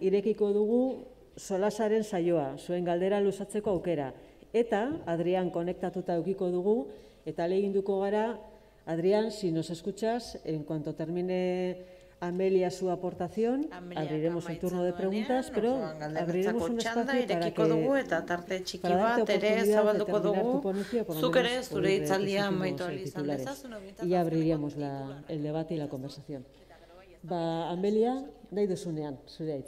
irekiko dugu solasaren saioa, zuen galdera lusatzeko aukera. Eta, Adrián, konektatuta eukiko dugu, eta lehinduko gara, Adrián, si nos escuchas, en cuanto termine Amelia su aportación, Amelia, abriremos el turno de preguntas, pero abriremos un espacio para que dugu eta tarte txiki bat ere zabalduko dugu. Zuk ere zure hitzaldia amaitu izan dezazun. Y abriríamos la, el debate y la conversación. Ba, Amelia, nahi duzunean, zure.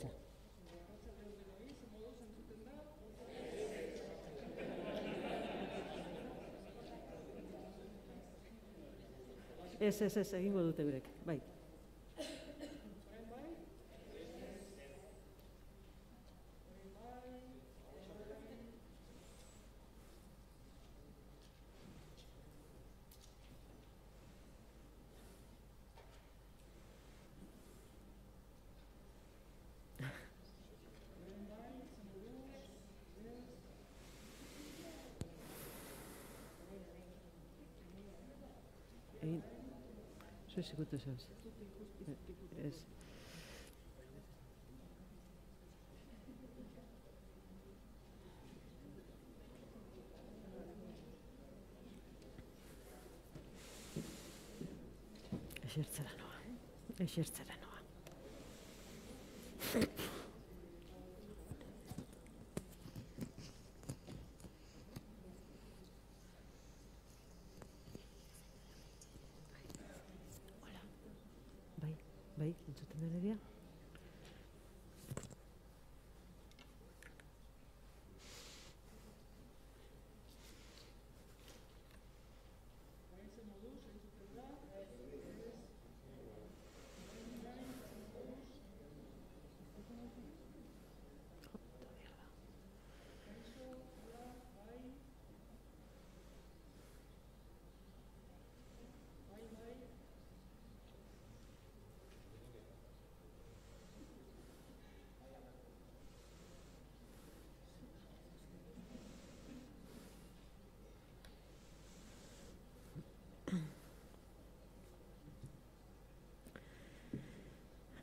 Ez, ez, ez, egingo dute berek, bai. Zer zikutu zez? Ez. Esertzera noa. Esertzera noa. Bai, entzuten da nerea.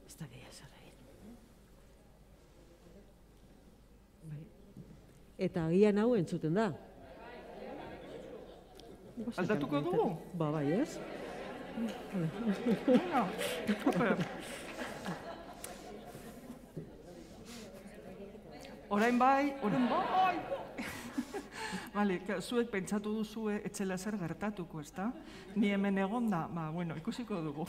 Ez da gehiago zer egin. Bai. Eta agian hau entzuten da. Aldatuko dugu? Ba, bai, ez? Orain bai, orain bai. Vale, ka- zuek pentsatu duzue etzela zer gertatuko, ezta? Ni hemen egonda, ba, bueno, ikusiko dugu.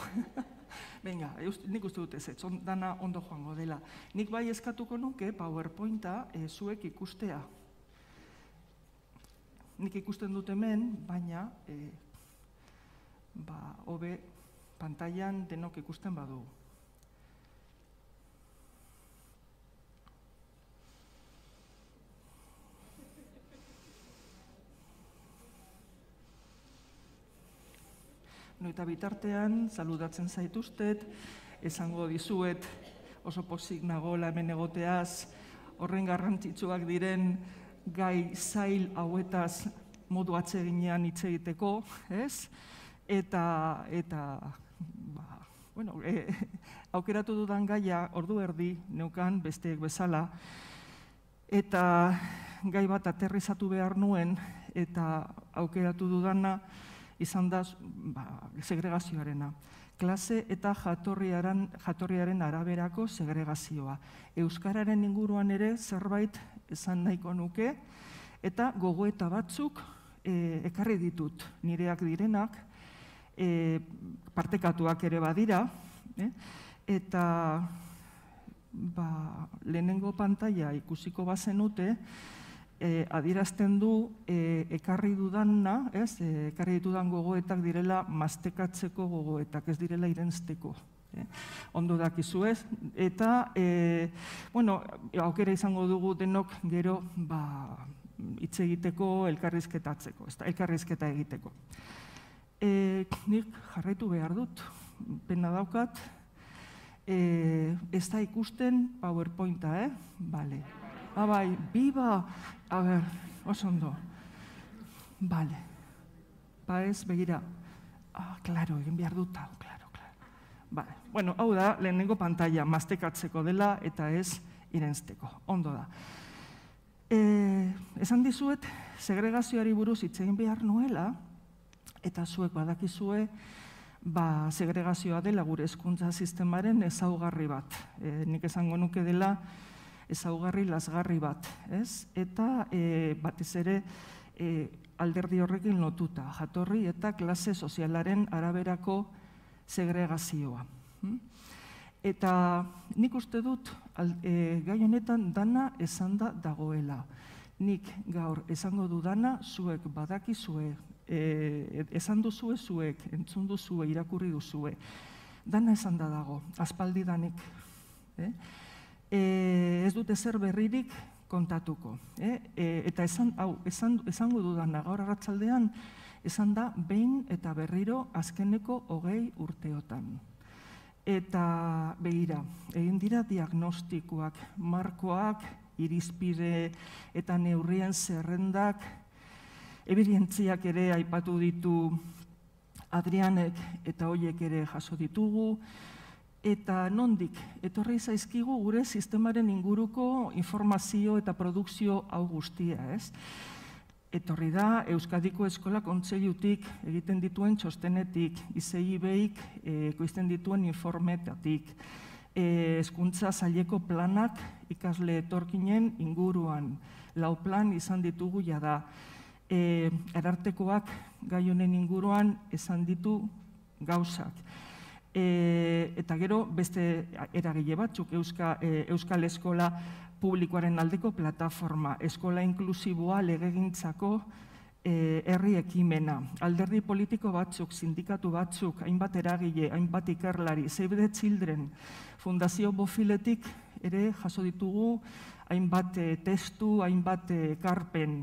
Venga, nik uste dut ez, dana ondo joango dela. Nik bai eskatuko nuke PowerPointa eh, zuek ikustea. Nik ikusten dut hemen, baina eh, ba, hobe pantailan denok ikusten badu. No, eta bitartean, saludatzen zaituztet, esango dizuet oso pozik nagola hemen egoteaz, horren garrantzitsuak diren gai zail hauetaz modu atseginean hitz egiteko, ez? Eta, eta ba, bueno, e, aukeratu dudan gaia ordu erdi neukan besteek bezala, eta gai bat aterrizatu behar nuen, eta aukeratu dudana izan da ba, segregazioarena. Klase eta jatorriaren, jatorriaren araberako segregazioa. Euskararen inguruan ere zerbait esan nahiko nuke, eta gogoeta batzuk e, ekarri ditut nireak direnak, e, partekatuak ere badira, eh? eta ba, lehenengo pantaila ikusiko bazenute, e, adierazten du e, ekarri dudana, ez, e, ekarri ditudan gogoetak direla mastekatzeko gogoetak, ez direla irensteko. Eh? Ondo dakizu ez, eta e, bueno, aukera izango dugu denok gero ba, hitz egiteko elkarrizketatzeko, ez elkarrizketa egiteko. E, nik jarraitu behar dut, pena daukat, e, ez da ikusten PowerPointa, eh? Bale. Ah, bai, biba, a ber, oso ondo. Bale. Ba ez, begira. Ah, klaro, egin behar dut hau. Ba, bueno, hau da, lehenengo pantalla mastekatzeko dela eta ez irentzteko. Ondo da. E, esan dizuet, segregazioari buruz hitz egin behar nuela, eta zuek badakizue, ba, segregazioa dela gure hezkuntza sistemaren ezaugarri bat. E, nik esango nuke dela ezaugarri lasgarri bat, ez? Eta e, batez ere e, alderdi horrekin lotuta, jatorri eta klase sozialaren araberako segregazioa. Hm? Eta nik uste dut e, gai honetan dana esan da dagoela. Nik gaur esango du dana zuek badakizue, e, esan duzue zuek, entzun duzue, irakurri duzue. Dana esan da dago, aspaldi danik. Eh? E, ez dute zer berririk kontatuko. Eh? E, eta esan, hau, esan, esango dudana gaur arratzaldean, esan da behin eta berriro azkeneko hogei urteotan. Eta behira, egin dira diagnostikoak, markoak, irizpide eta neurrien zerrendak, evidentziak ere aipatu ditu Adrianek eta hoiek ere jaso ditugu, eta nondik etorri zaizkigu gure sistemaren inguruko informazio eta produkzio hau guztia, ez? Etorri da Euskadiko Eskola Kontseilutik egiten dituen txostenetik, ICIBik e, ekoizten dituen informatatik, e, eskuntza zaileko planak ikasle etorkinen inguruan, lau plan izan ditugu jada, e, erartekoak gai honen inguruan esan ditu gauzak. E, eta gero beste eragile batzuk Euska, e, Euskal Eskola publikoaren aldeko plataforma, eskola inklusiboa legegintzako e, herri ekimena, alderdi politiko batzuk, sindikatu batzuk, hainbat eragile, hainbat ikerlari, Save the Children, Fundazio Bofiletik ere jaso ditugu hainbat e, testu, hainbat e, karpen,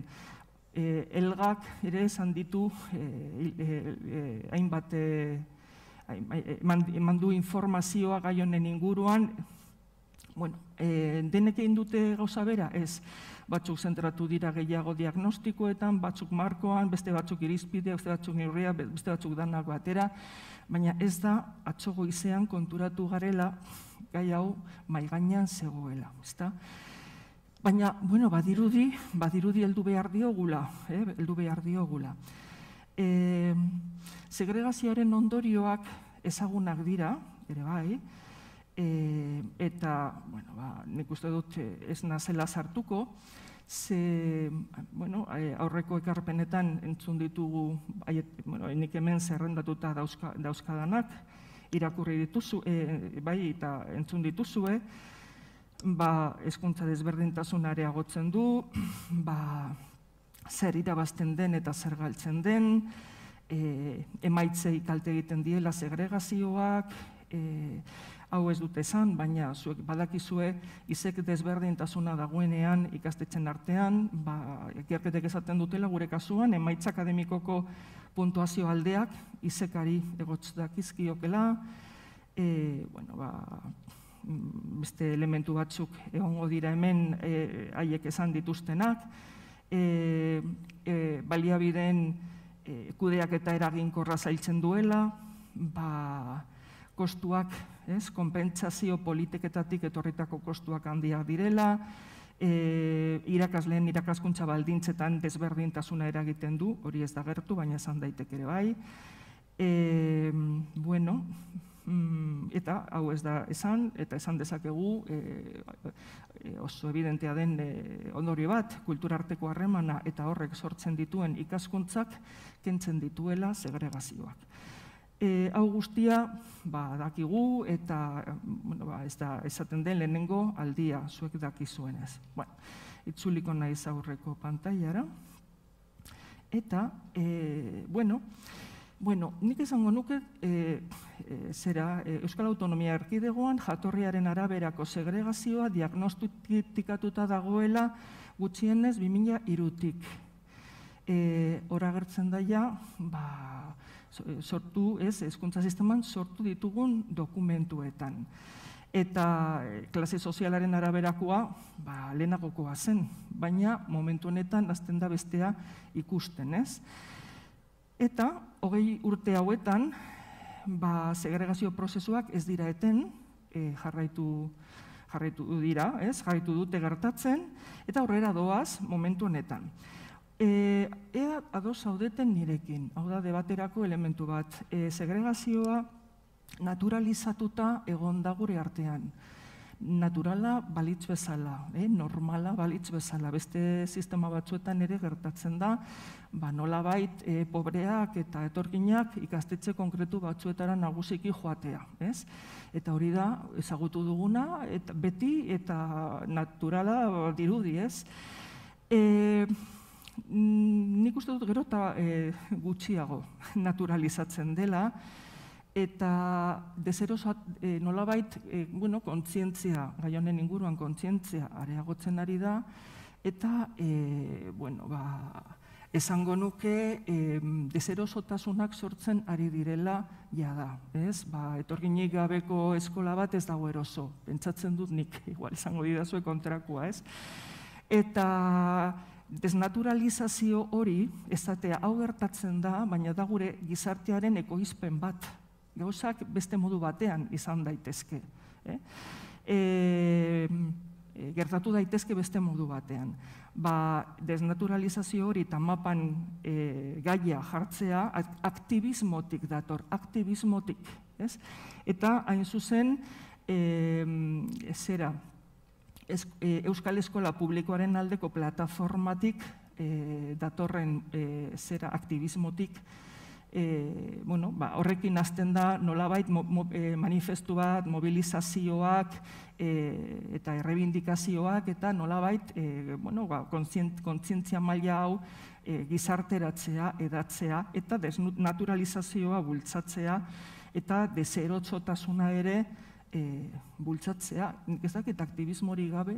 e, elgak ere esan ditu e, e, hainbat eman du informazioa gai honen inguruan, bueno, e, denek egin dute gauza bera, ez, batzuk zentratu dira gehiago diagnostikoetan, batzuk markoan, beste batzuk irizpidea, beste batzuk neurria, beste batzuk danak batera, baina ez da atxogo izean konturatu garela gai hau maigainan zegoela, ezta? Baina, bueno, badirudi, badirudi heldu behar diogula, eh, heldu behar diogula. E, segregazioaren ondorioak ezagunak dira, ere bai, e, eta, bueno, ba, nik uste dut eh, ez nazela sartuko, ze, bueno, eh, aurreko ekarpenetan entzun ditugu, aiet, bueno, nik hemen zerrendatuta dauzka, dauzkadanak, irakurri dituzu, e, bai, eta entzun dituzue, ba, eskuntza desberdintasunare agotzen du, ba, zer irabazten den eta zer galtzen den, e, emaitzei kalte egiten diela segregazioak, e, hau ez dute esan, baina zuek badakizue izek desberdintasuna dagoenean ikastetxen artean, ba, ekiarketek esaten dutela gure kasuan, emaitza akademikoko puntuazio aldeak izekari egotz dakizkiokela, e, bueno, ba, beste elementu batzuk egongo dira hemen e, haiek esan dituztenak, e, e, baliabideen e, kudeak eta eraginkorra zailtzen duela, ba, kostuak, ez, konpentsazio politiketatik etorritako kostuak handiak direla, e, irakasleen irakaskuntza baldintzetan desberdintasuna eragiten du, hori ez da gertu, baina esan daiteke ere bai. E, bueno, Mm, eta hau ez da esan, eta esan dezakegu e, e, oso evidentea den e, ondorio bat, kulturarteko harremana eta horrek sortzen dituen ikaskuntzak kentzen dituela segregazioak. E, hau guztia, ba, dakigu eta bueno, ba, ez da esaten den lehenengo aldia zuek dakizuenez. Bueno, itzuliko naiz aurreko pantailara. Eta, e, bueno, Bueno, nik esango nuke, e, e, zera, e, Euskal Autonomia Erkidegoan jatorriaren araberako segregazioa diagnostikatuta dagoela gutxienez 2000 irutik. E, Hora gertzen daia, ba, sortu, ez, eskuntza sisteman sortu ditugun dokumentuetan. Eta klase sozialaren araberakoa, ba, lehenagokoa zen, baina momentu honetan azten da bestea ikusten, ez? Eta, hogei urte hauetan, ba, segregazio prozesuak ez dira eten, e, jarraitu, jarraitu dira, ez? jarraitu dute gertatzen, eta aurrera doaz momentu honetan. E, ea ados zaudeten nirekin, hau da debaterako elementu bat, e, segregazioa naturalizatuta egon da gure artean naturala balitz bezala, eh? normala balitz bezala. Beste sistema batzuetan ere gertatzen da, ba, nola bait, eh, pobreak eta etorkinak ikastetxe konkretu batzuetara nagusiki joatea. Ez? Eta hori da, ezagutu duguna, eta beti eta naturala dirudi, ez? E, nik uste dut gero eta e, gutxiago naturalizatzen dela, eta dezeroso e, nolabait e, bueno, kontzientzia, gai honen inguruan kontzientzia areagotzen ari da, eta e, bueno, ba, esango nuke e, deserosotasunak sortzen ari direla ja da. Ez? Ba, etorginik gabeko eskola bat ez dago eroso, pentsatzen dut nik, igual esango didazue kontrakoa, ez? Eta desnaturalizazio hori, ezatea hau gertatzen da, baina da gure gizartearen ekoizpen bat, gauzak beste modu batean izan daitezke. Eh? E, gertatu daitezke beste modu batean. Ba, desnaturalizazio hori eta mapan e, gaia jartzea aktivismotik dator, aktivismotik. Ez? Eta hain zuzen, e, zera, ez, e, Euskal Eskola Publikoaren aldeko plataformatik e, datorren e, zera aktivismotik, e, bueno, ba, horrekin hasten da nolabait mo, mo, e, manifestu bat, mobilizazioak e, eta errebindikazioak eta nolabait e, bueno, ba, kontzientzia maila hau e, gizarteratzea, edatzea eta desnaturalizazioa bultzatzea eta deserotzotasuna ere e, bultzatzea. Ez dakit aktivismori gabe,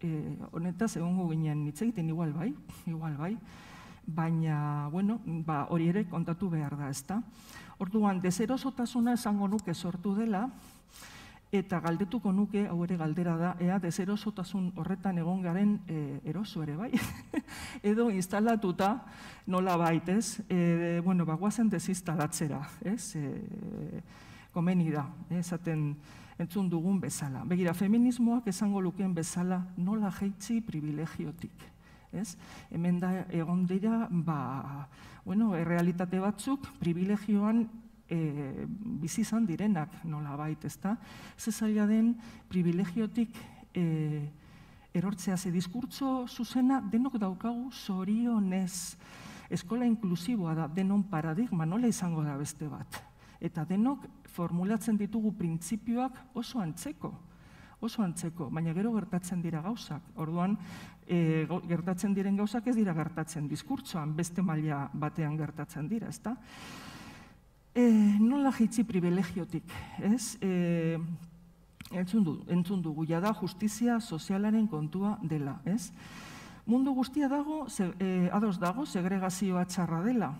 e, honetaz egongo ginen hitz egiten igual bai, igual bai baina, bueno, ba, hori ere kontatu behar da, ezta? Orduan, dezerosotasuna esango nuke sortu dela, eta galdetuko nuke, hau ere galdera da, ea dezerosotasun horretan egon garen e, eroso ere, bai? Edo instalatuta nola baitez, e, bueno, bagoazen dezinstalatzera, ez? E, komeni da, esaten entzun dugun bezala. Begira, feminismoak esango lukeen bezala nola jeitzi privilegiotik ez? Hemen da egon dira, ba, bueno, errealitate batzuk privilegioan e, bizi izan direnak nola bait, ezta? Ze zaila den privilegiotik e, erortzea ze diskurtso zuzena denok daukagu zorionez. Eskola inklusiboa da, denon paradigma, nola izango da beste bat. Eta denok formulatzen ditugu printzipioak oso antzeko oso antzeko, baina gero gertatzen dira gauzak. Orduan, e, gertatzen diren gauzak ez dira gertatzen diskurtsoan, beste maila batean gertatzen dira, ezta? E, nola jitzi privilegiotik, ez? E, entzun, du, entzun dugu, da justizia sozialaren kontua dela, ez? Mundu guztia dago, ze, e, ados dago, segregazioa txarra dela,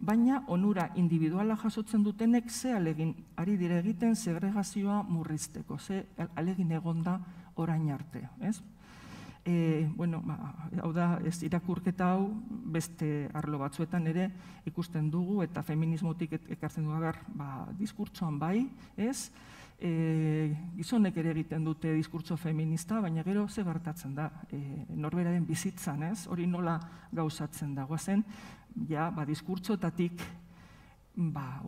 baina onura individuala jasotzen dutenek ze alegin ari dire egiten segregazioa murrizteko, ze alegin egonda orain arte, ez? E, bueno, ba, hau da, ez irakurketa hau beste arlo batzuetan ere ikusten dugu eta feminismotik ekartzen du agar, ba, diskurtsoan bai, ez? E, gizonek ere egiten dute diskurtso feminista, baina gero ze gertatzen da, e, norberaren bizitzan, ez? Hori nola gauzatzen dago zen, ja, ba, diskurtsotatik ba,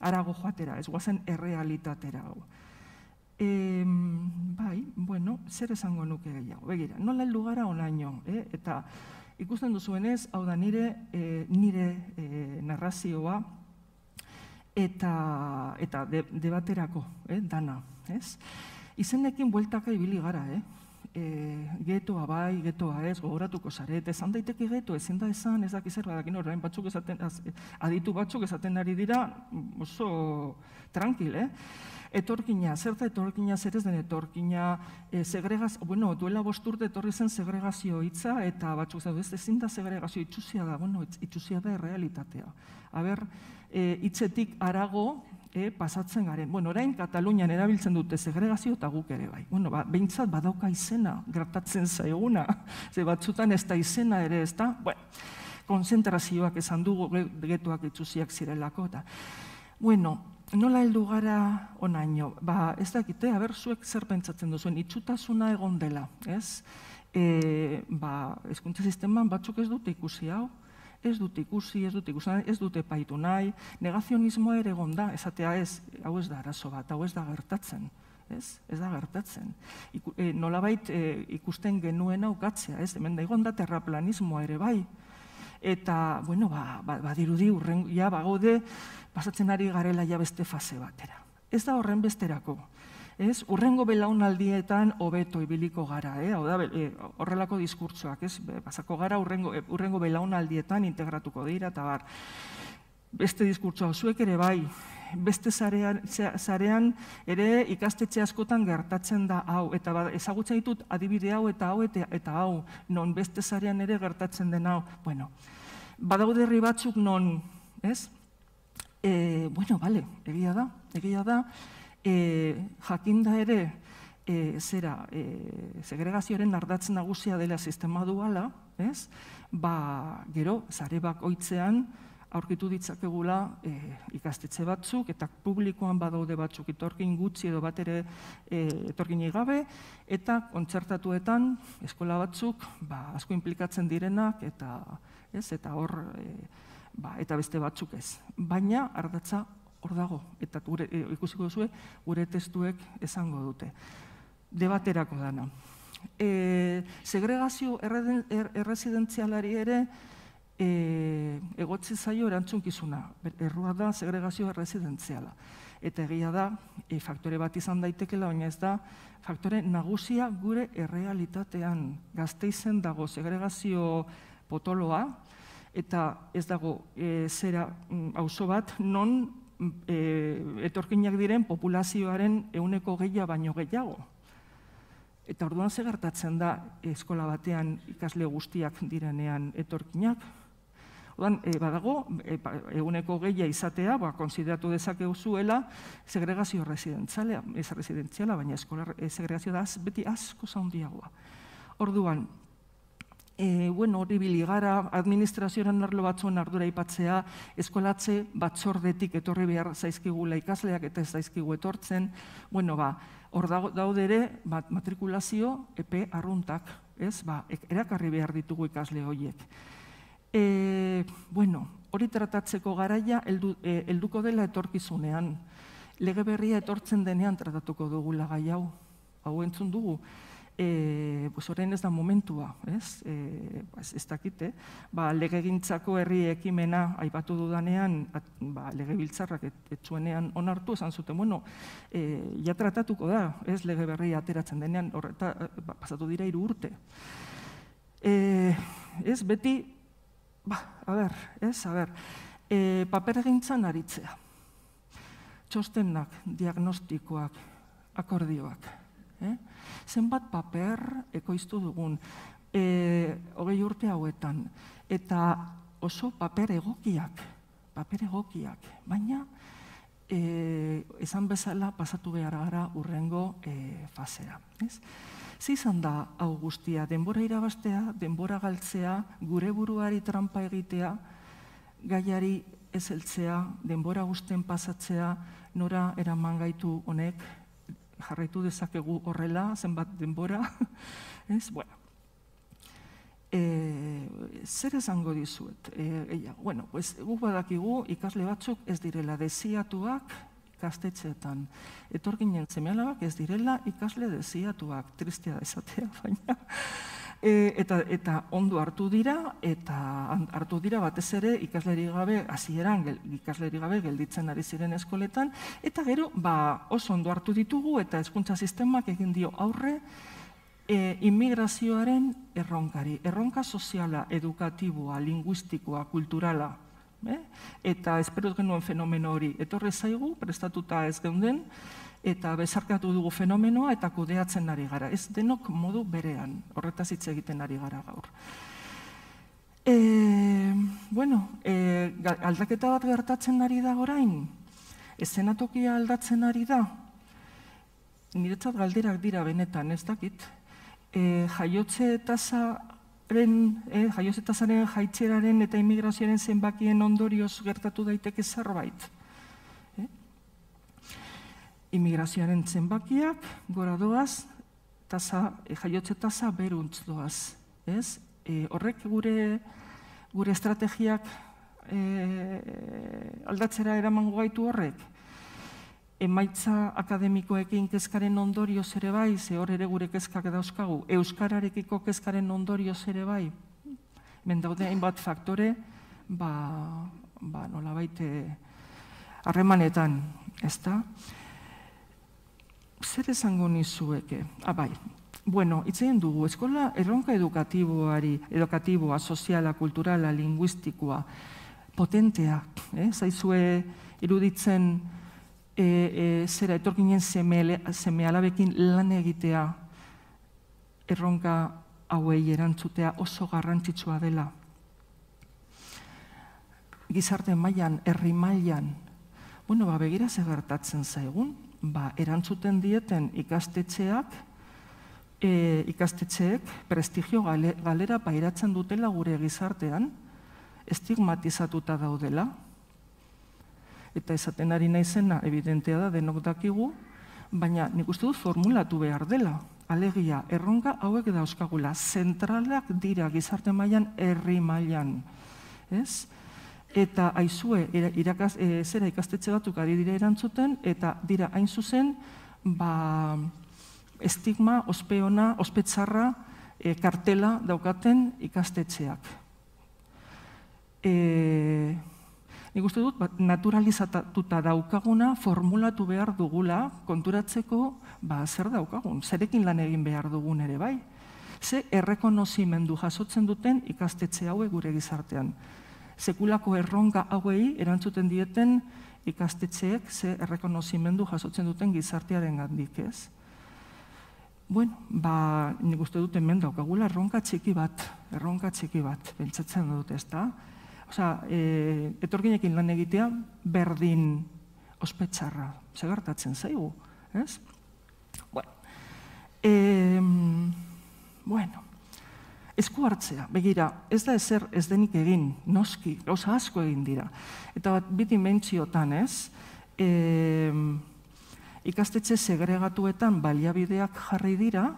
arago joatera, ez guazen errealitatera. E, bai, bueno, zer esango nuke gehiago. Begira, nola heldu gara onaino, eh? eta ikusten duzuenez, hau da nire, e, nire e, narrazioa, eta, eta debaterako, eh? dana. Ez? Izenekin bueltaka ibili gara, eh? E, getoa bai, getoa ez, gogoratuko zaret, esan daiteke geto, ezin da esan, ez dakiz zer, badakin orain batzuk esaten, az, aditu batzuk esaten ari dira, oso tranquil, eh? Etorkina, zer da etorkina, zer ez den etorkina, e, segregaz, bueno, duela bosturte etorri zen segregazio hitza, eta batzuk zaude, ez ezin da segregazio itxusia da, bueno, itxusia da errealitatea. Aber, e, hitzetik arago, e, pasatzen garen. Bueno, orain Katalunian erabiltzen dute segregazio eta guk ere bai. Bueno, ba, behintzat badauka izena, gertatzen zaiguna, ze batzutan ez da izena ere, ez da? Bueno, konzentrazioak esan dugu, getoak itxusiak zirelako, eta... Bueno, nola heldu gara onaino? Ba, ez dakite, aber zuek zer pentsatzen duzuen, itxutasuna egon dela, ez? E, ba, eskuntza sisteman batzuk ez dute ikusi hau, ez dute ikusi, ez dute ikusi, ez dute paitu nahi, negazionismoa ere egon da, esatea ez, hau ez da arazo bat, hau ez da gertatzen, ez? Ez da gertatzen. Iku, e, nolabait e, ikusten genuen aukatzea, ez? Hemen da egon da terraplanismoa ere bai, eta, bueno, ba, ba, badirudi urren, ja, bagode, pasatzen ari garela ja beste fase batera. Ez da horren besterako. Ez, urrengo belaunaldietan hobeto ibiliko gara, eh? Hau da, e, horrelako diskurtsoak, ez? Pasako gara urrengo, e, urrengo belaunaldietan integratuko dira, eta bar. Beste diskurtsoa, zuek ere bai, beste zarean, zarean ere ikastetxe askotan gertatzen da hau, eta ba, ezagutza ditut adibide hau eta hau eta, eta hau, non beste zarean ere gertatzen den hau. Bueno, badaude herri batzuk non, ez? E, bueno, bale, egia da, egia da, e, jakinda ere, e, zera, e, segregazioaren ardatzen nagusia dela sistema duala, ez? Ba, gero, zare bakoitzean, aurkitu ditzakegula e, ikastetxe batzuk, eta publikoan badaude batzuk etorkin gutxi edo bat ere e, etorkin gabe, eta kontzertatuetan eskola batzuk ba, asko implikatzen direnak, eta ez, eta hor, e, ba, eta beste batzuk ez. Baina ardatza hor dago, eta gure, e, ikusiko duzue, gure testuek esango dute. Debaterako dana. E, segregazio er, erresidentzialari ere e, egotzi zaio erantzunkizuna. Errua da segregazio erresidentziala. Eta egia da, e, faktore bat izan daitekela, baina ez da, faktore nagusia gure errealitatean. Gazteizen dago segregazio potoloa, eta ez dago e, zera mm, auzo bat non e, etorkinak diren populazioaren euneko gehia baino gehiago. Eta orduan ze gertatzen da eskola batean ikasle guztiak direnean etorkinak. Orduan, e, badago, e, eguneko gehia izatea, ba, konsideratu dezakegu zuela, segregazio residentziala, ez residentziala, baina eskola segregazio da beti asko zaundiagoa. Orduan, E, bueno, hori biligara, administrazioaren arlo batzuen ardura ipatzea, eskolatze batzordetik etorri behar zaizkigula ikasleak eta ez zaizkigu etortzen, bueno, ba, hor daude ere, bat, matrikulazio epe arruntak, ez, ba, erakarri behar ditugu ikasle horiek. E, bueno, hori tratatzeko garaia heldu, e, helduko dela etorkizunean, lege berria etortzen denean tratatuko dugu lagai hau, hau entzun dugu, e, pues orain ez da momentua, ez? E, pues ez dakite, ba, legegintzako herri ekimena aipatu dudanean, at, ba, legebiltzarrak etzuenean onartu, esan zuten, bueno, e, ja tratatuko da, ez lege berri ateratzen denean, horreta, ba, pasatu dira hiru urte. E, ez, beti, ba, a ber, ez, a ber, e, paper egintzan aritzea. Txostenak, diagnostikoak, akordioak. Eh? zenbat paper ekoiztu dugun, e, hogei urte hauetan, eta oso paper egokiak, paper egokiak, baina e, esan bezala pasatu behar gara urrengo e, fasera. Ez? Zizan da hau guztia, denbora irabastea, denbora galtzea, gure buruari trampa egitea, gaiari ezeltzea, denbora guztien pasatzea, nora eraman gaitu honek, jarraitu dezakegu horrela, zenbat denbora, ez, bueno. E, zer esango dizuet? E, bueno, pues, guk badakigu ikasle batzuk ez direla desiatuak ikastetxeetan. Etor ginen zemealabak ez direla ikasle desiatuak, tristia esatea, baina e, eta, eta ondo hartu dira, eta hartu dira batez ere ikasleri gabe, hasieran ikasleri gabe gelditzen ari ziren eskoletan, eta gero ba, oso ondo hartu ditugu eta hezkuntza sistemak egin dio aurre e, immigrazioaren erronkari. Erronka soziala, edukatiboa, linguistikoa, kulturala, eh? eta espero genuen fenomeno hori. Etorre zaigu, prestatuta ez geunden, eta bezarkatu dugu fenomenoa eta kudeatzen ari gara. Ez denok modu berean, horretaz hitz egiten ari gara gaur. E, bueno, e, aldaketa bat gertatzen ari da orain, ezenatokia aldatzen ari da, niretzat galderak dira benetan, ez dakit, e, jaiotze tasaren, e, jaiotze tasaren jaitxeraren eta immigrazioaren zenbakien ondorioz gertatu daiteke zerbait. Imigrazioaren zenbakiak, gora doaz, tasa, e, jaiotze tasa beruntz doaz. Ez? E, horrek gure, gure estrategiak e, aldatzera eraman gaitu horrek, emaitza akademikoekin kezkaren ondorioz ere bai, ze hor ere gure kezkak dauzkagu, euskararekiko kezkaren ondorioz ere bai, hemen daude hainbat faktore, ba, ba nola baite harremanetan, ez da? Zer esango nizueke? Ah, bai. Bueno, itzein dugu, eskola erronka edukatiboari, edukatiboa, soziala, kulturala, linguistikoa, potentea, eh? zaizue iruditzen e, e, zera etorkinen seme alabekin lan egitea erronka hauei erantzutea oso garrantzitsua dela. Gizarte mailan, herri mailan, bueno, ba, begira ze gertatzen zaigun, ba, erantzuten dieten ikastetxeak, e, ikastetxeek prestigio galera pairatzen dutela gure gizartean, estigmatizatuta daudela, eta esaten ari naizena evidentea da denok dakigu, baina nik uste dut formulatu behar dela. Alegia, erronka hauek dauzkagula, zentralak dira gizarte mailan herri mailan. Ez? Eta aizue, irakaz, e, zera ikastetxe batzuk ari dira erantzuten, eta dira hain zuzen, ba, estigma, ospeona, ospetzarra, e, kartela daukaten ikastetxeak. E, Nik uste dut, bat, naturalizatuta daukaguna formulatu behar dugula konturatzeko ba, zer daukagun, zerekin lan egin behar dugun ere bai. Ze errekonozimendu jasotzen duten ikastetxe hauek gure gizartean. Sekulako erronka hauei erantzuten dieten ikastetxeek ze errekonozimendu jasotzen duten gizartearen gandik ez. Bueno, ba, nik uste dut hemen daukagula erronka txiki bat, erronka txiki bat, bentsatzen dut ez da. Osa, e, etorginekin lan egitea berdin ospetsarra. Segartatzen zaigu, ez? Bueno, e, bueno, esku hartzea, begira, ez da ezer ez denik egin, noski, gauza asko egin dira. Eta bat, biti mentziotan, ez? E, ikastetxe segregatuetan baliabideak jarri dira,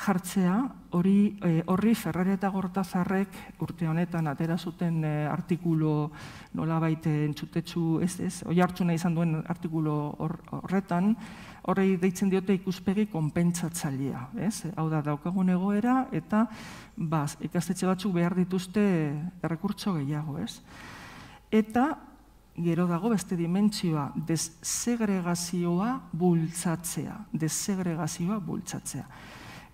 jartzea, hori e, horri Ferrari eta Gortazarrek urte honetan atera zuten e, artikulu nolabait entzutetsu, ez ez, oi hartzuna izan duen artikulu horretan, horrei deitzen diote ikuspegi konpentsatzailea, ez? Hau da daukagun egoera eta ba, ikastetxe batzuk behar dituzte errekurtso gehiago, ez? Eta gero dago beste dimentsioa, desegregazioa bultzatzea, desegregazioa bultzatzea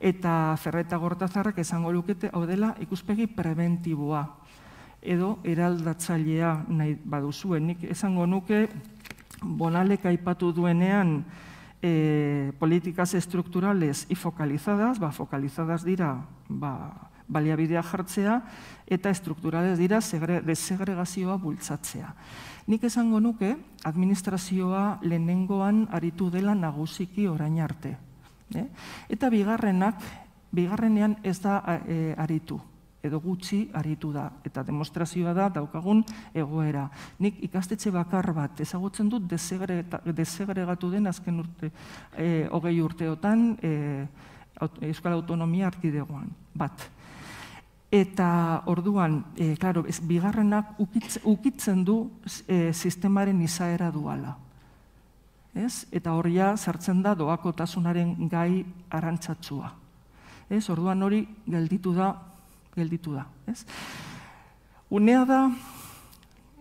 eta ferreta gortazarrak esango lukete hau dela ikuspegi preventiboa edo eraldatzailea nahi baduzuen. Nik esango nuke bonalek aipatu duenean e, politikaz estrukturales i fokalizadas, ba, fokalizadas dira ba, baliabidea jartzea eta estrukturales dira desegregazioa bultzatzea. Nik esango nuke administrazioa lehenengoan aritu dela nagusiki orain arte. E? Eta bigarrenak, bigarrenean ez da e, aritu, edo gutxi aritu da, eta demostrazioa da daukagun egoera. Nik ikastetxe bakar bat ezagutzen dut desegregatu den azken urte, e, hogei urteotan e, Euskal Autonomia Arkidegoan, bat. Eta orduan, e, claro, ez, bigarrenak ukitzen du e, sistemaren izaera duala ez? Eta horria sartzen da doakotasunaren gai arantzatsua. Ez? Orduan hori gelditu da, gelditu da, ez? Unea da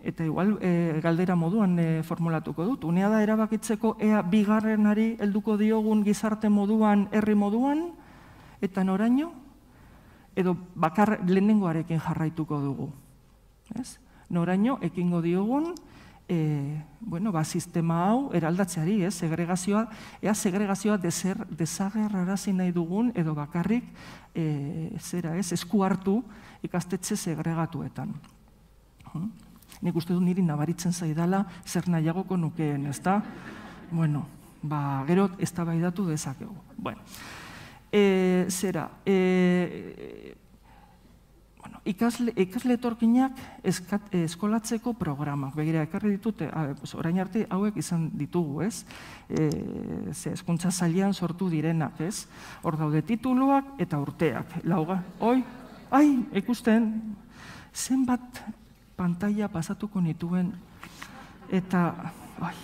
eta igual e, galdera moduan e, formulatuko dut. Unea da erabakitzeko ea bigarrenari helduko diogun gizarte moduan, herri moduan eta noraino edo bakar lehenengoarekin jarraituko dugu. Ez? Noraino ekingo diogun bueno, ba, sistema hau eraldatzeari, ez, segregazioa, ea segregazioa dezer, dezagerrarazi nahi dugun, edo bakarrik, e, zera, ez, esku hartu ikastetxe segregatuetan. Hmm? Nik uste du niri nabaritzen zaidala zer nahiagoko nukeen, ez da? Bueno, ba, gero ez da baidatu dezakegu. Bueno, e, zera, e, ikasle, ikasle etorkinak eskolatzeko programak. Begira, ekarri ditute, pues, orain arte hauek izan ditugu, ez? E, ze, eskuntza zailean sortu direnak, ez? Hor daude tituluak eta urteak. Lauga, oi, ai, ikusten, zenbat pantalla pasatuko nituen, eta, ai,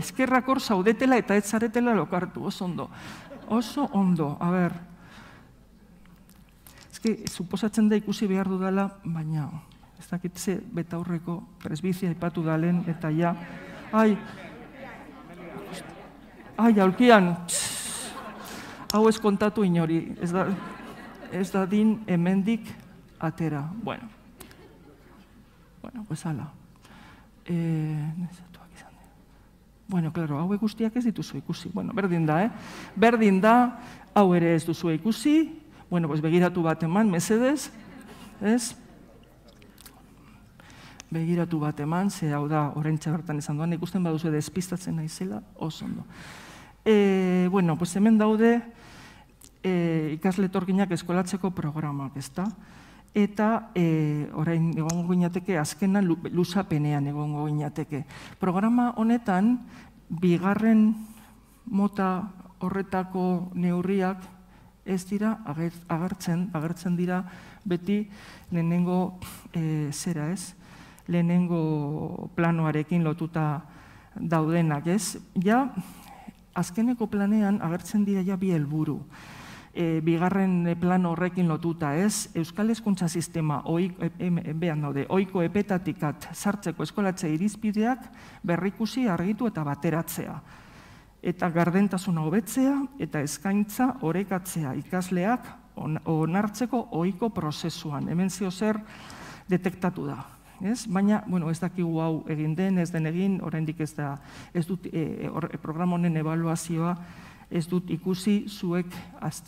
eskerrak hor zaudetela eta ez zaretela lokartu, oso ondo. Oso ondo, a ber, eske, suposatzen da ikusi behar dudala, baina ez dakitze betaurreko presbizia ipatu dalen, eta ja, ai, ai, aurkian, hau ez kontatu inori, ez da, ez da din hemendik atera. Bueno, bueno, pues ala. Eh, bueno, claro, hau guztiak ez dituzu ikusi. Bueno, berdin da, eh? Berdin da, hau ere ez duzu ikusi, Bueno, pues begiratu bat eman, mesedez, ez? Begiratu bat eman, ze hau da, orain bertan izan duan, ikusten baduzu despistatzen naizela, oso ondo. E, bueno, pues hemen daude e, ikasle torginak eskolatzeko programak, ezta? Eta e, orain egongo ginateke, azkena luzapenean egongo ginateke. Programa honetan, bigarren mota horretako neurriak ez dira agertzen, agertzen dira beti lehenengo e, zera ez, lehenengo planoarekin lotuta daudenak ez. Ja, azkeneko planean agertzen dira ja bi helburu. E, bigarren plan horrekin lotuta ez, Euskal Hezkuntza Sistema oik, e, e, behan daude, oiko epetatikat sartzeko eskolatze irizpideak berrikusi argitu eta bateratzea eta gardentasuna hobetzea eta eskaintza orekatzea ikasleak onartzeko ohiko prozesuan. Hemen zio zer detektatu da. Ez? Baina, bueno, ez dakigu hau egin den, ez den egin, oraindik ez da, ez dut e, or, program honen evaluazioa, ez dut ikusi zuek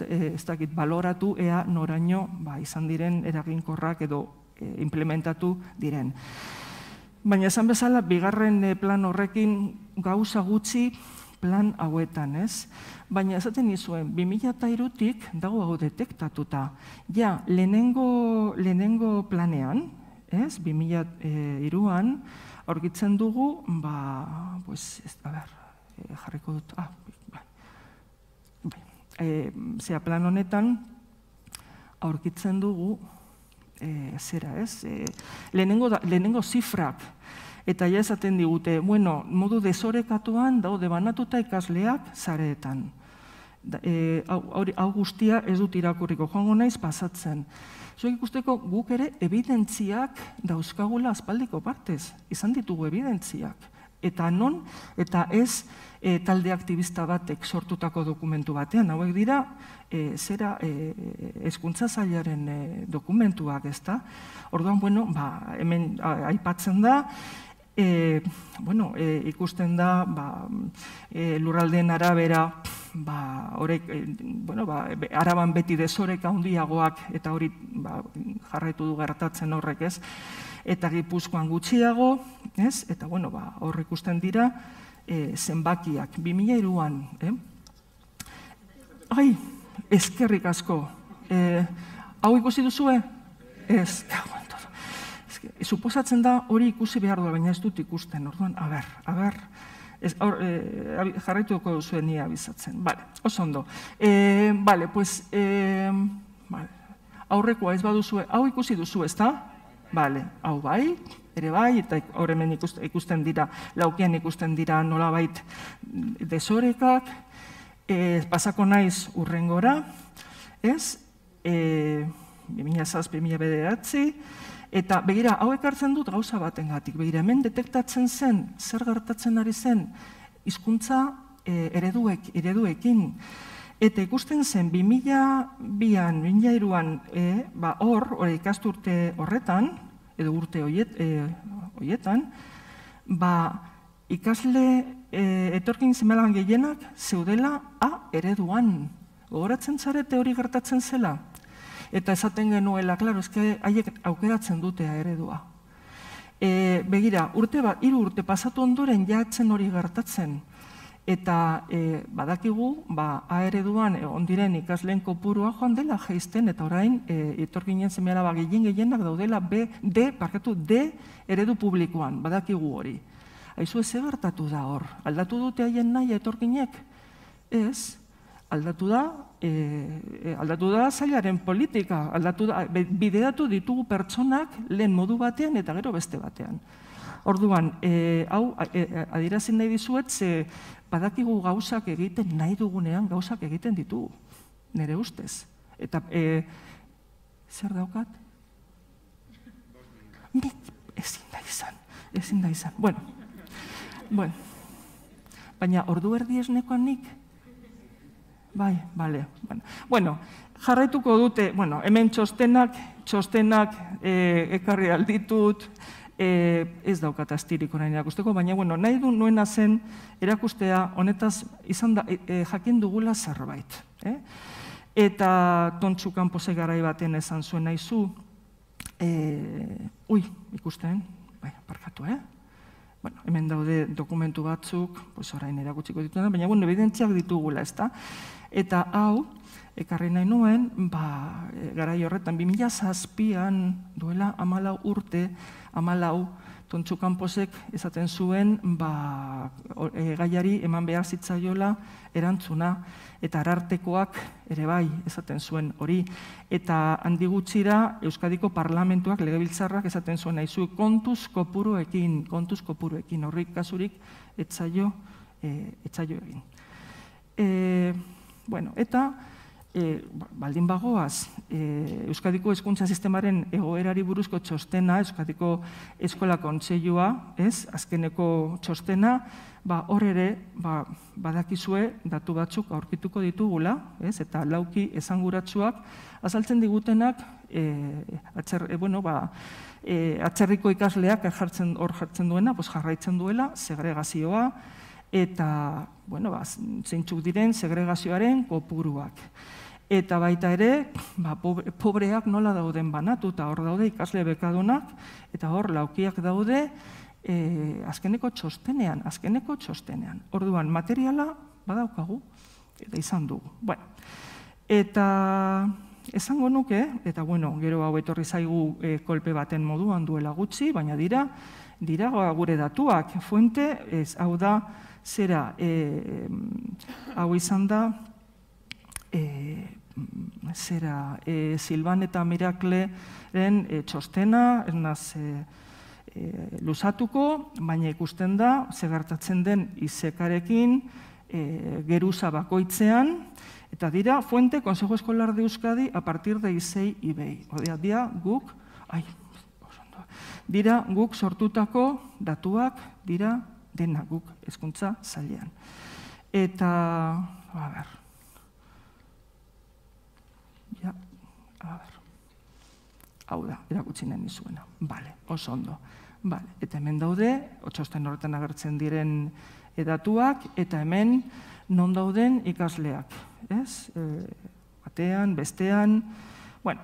e, ez dakit baloratu ea noraino ba, izan diren eraginkorrak edo e, implementatu diren. Baina esan bezala, bigarren e, plan horrekin gauza gutxi plan hauetan, ez? Baina esaten nizuen, 2002-tik dago hau detektatuta. Ja, lehenengo, lehenengo planean, ez? 2002an, aurkitzen dugu, ba, pues, ez, a ber, eh, jarriko dut, ah, bai, bai, e, zera plan honetan, aurkitzen dugu, e, zera, ez? E, lehenengo, lehenengo zifrak, eta ja esaten digute, bueno, modu desorekatuan daude banatuta ikasleak zareetan. E, hau, guztia ez dut irakurriko, joango naiz pasatzen. Zuek ikusteko guk ere evidentziak dauzkagula aspaldiko partez, izan ditugu evidentziak. Eta non, eta ez e, talde aktivista batek sortutako dokumentu batean, hauek dira, e, zera e, eskuntza zailaren e, dokumentuak, ezta? Orduan, bueno, ba, hemen aipatzen da, e, bueno, e, ikusten da ba, e, lurraldeen arabera ba, orek, e, bueno, ba, araban beti desorek handiagoak eta hori ba, jarraitu du gertatzen horrek ez eta gipuzkoan gutxiago ez? eta bueno, ba, hor ikusten dira e, zenbakiak 2002an eh? ai, eskerrik asko e, hau ikusi duzue? ez, suposatzen da hori ikusi behar du, baina ez dut ikusten, orduan, a ber, a ber, ez, aur, e, jarraituko zuen nia abizatzen. Vale, oso ondo. E, vale, pues, e, vale. aurrekoa ez baduzue, hau ikusi duzu, ez da? Vale, hau bai, ere bai, eta horremen ikusten dira, laukian ikusten dira nolabait desorekak, e, pasako naiz urrengora, ez? E, 2006-2000 bederatzi, Eta begira, hau ekartzen dut gauza batengatik. Begira, hemen detektatzen zen, zer gertatzen ari zen, hizkuntza e, ereduek, ereduekin. Eta ikusten zen, 2002an, 2002an, e, ba, hor, hori ikasturte horretan, edo urte hoiet, e, hoietan, ba, ikasle e, etorkin zemelan gehienak zeudela a ereduan. Gogoratzen zarete hori gertatzen zela? Eta esaten genuela, klaro, eske haiek aukeratzen dutea eredua. E, begira, urte bat, hiru urte pasatu ondoren jatzen hori gertatzen. Eta e, badakigu, ba, A ereduan egon diren ikasleen kopurua joan dela geizten, eta orain, e, etorkinen zemeala ba, gehien gehienak daudela B, D, parkatu, D eredu publikoan, badakigu hori. Aizu ez gertatu da hor, aldatu dute haien nahi etorkinek? Ez, aldatu da, e, aldatu da zailaren politika, aldatu da, bideatu ditugu pertsonak lehen modu batean eta gero beste batean. Orduan, e, hau, e, adirazin nahi dizuet, ze badakigu gauzak egiten nahi dugunean gauzak egiten ditugu, nire ustez. Eta, e, zer daukat? Nik, ezin da izan, ezin da izan. Bueno, bueno. Baina, ordu erdi esnekoan nik? Bai, bale. Bueno, bueno jarraituko dute, bueno, hemen txostenak, txostenak e, ekarri alditut, e, ez daukat astirik orain erakusteko, baina bueno, nahi du nuena zen erakustea honetaz izan da, e, e, jakin dugula zerbait. Eh? Eta tontsu kanpose garai baten esan zuen nahi zu, e, ui, ikusten, bai, parkatu, eh? Bueno, hemen daude dokumentu batzuk, pues orain erakutsiko dituen, baina bueno, evidentziak ditugula, ezta? Eta hau, ekarri nahi nuen, ba, e, garai horretan, 2000 zazpian duela amalau urte, amalau, tontxu kanposek esaten zuen ba, e, gaiari eman behar zitzaiola erantzuna, eta arartekoak ere bai esaten zuen hori. Eta handi gutxira Euskadiko Parlamentuak legebiltzarrak esaten zuen nahi kontuz kopuruekin, kontuz kopuruekin, horrik kasurik etzaio, e, etzaio egin. E, bueno, eta e, baldin bagoaz, e, Euskadiko Hezkuntza Sistemaren egoerari buruzko txostena, Euskadiko Eskola Kontseilua, ez, azkeneko txostena, ba, hor ere, ba, badakizue datu batzuk aurkituko ditugula, ez, eta lauki esanguratsuak, azaltzen digutenak, e, atzer, e, bueno, ba, e, atzerriko ikasleak jartzen, hor jartzen duena, pues, jarraitzen duela, segregazioa, eta, bueno, ba, zeintzuk diren segregazioaren kopuruak. Eta baita ere, ba, pobreak nola dauden banatuta, hor daude ikasle bekadunak, eta hor laukiak daude e, azkeneko txostenean, azkeneko txostenean. Orduan, materiala badaukagu, eta izan dugu. Bueno, eta esango nuke, eta bueno, gero hau etorri zaigu e, kolpe baten moduan duela gutxi, baina dira, dira gure datuak, fuente, ez, hau da, zera, e, hau izan da, e, zera, e, Silvan eta Mirakleren e, txostena, ernaz e, e, lusatuko, baina ikusten da, zegartatzen den izekarekin, e, geruza bakoitzean, eta dira, fuente, Consejo Escolar de Euskadi, a partir de izei ibei. Odea, dira, guk, ai, dira, guk sortutako datuak, dira, dena guk hezkuntza zailean. Eta, a ber, Ja, a ber. Hau da, erakutsi nahi nizuena. Bale, oso ondo. Bale, eta hemen daude, otxosten horretan agertzen diren edatuak, eta hemen non dauden ikasleak. Ez? E, batean, bestean, bueno,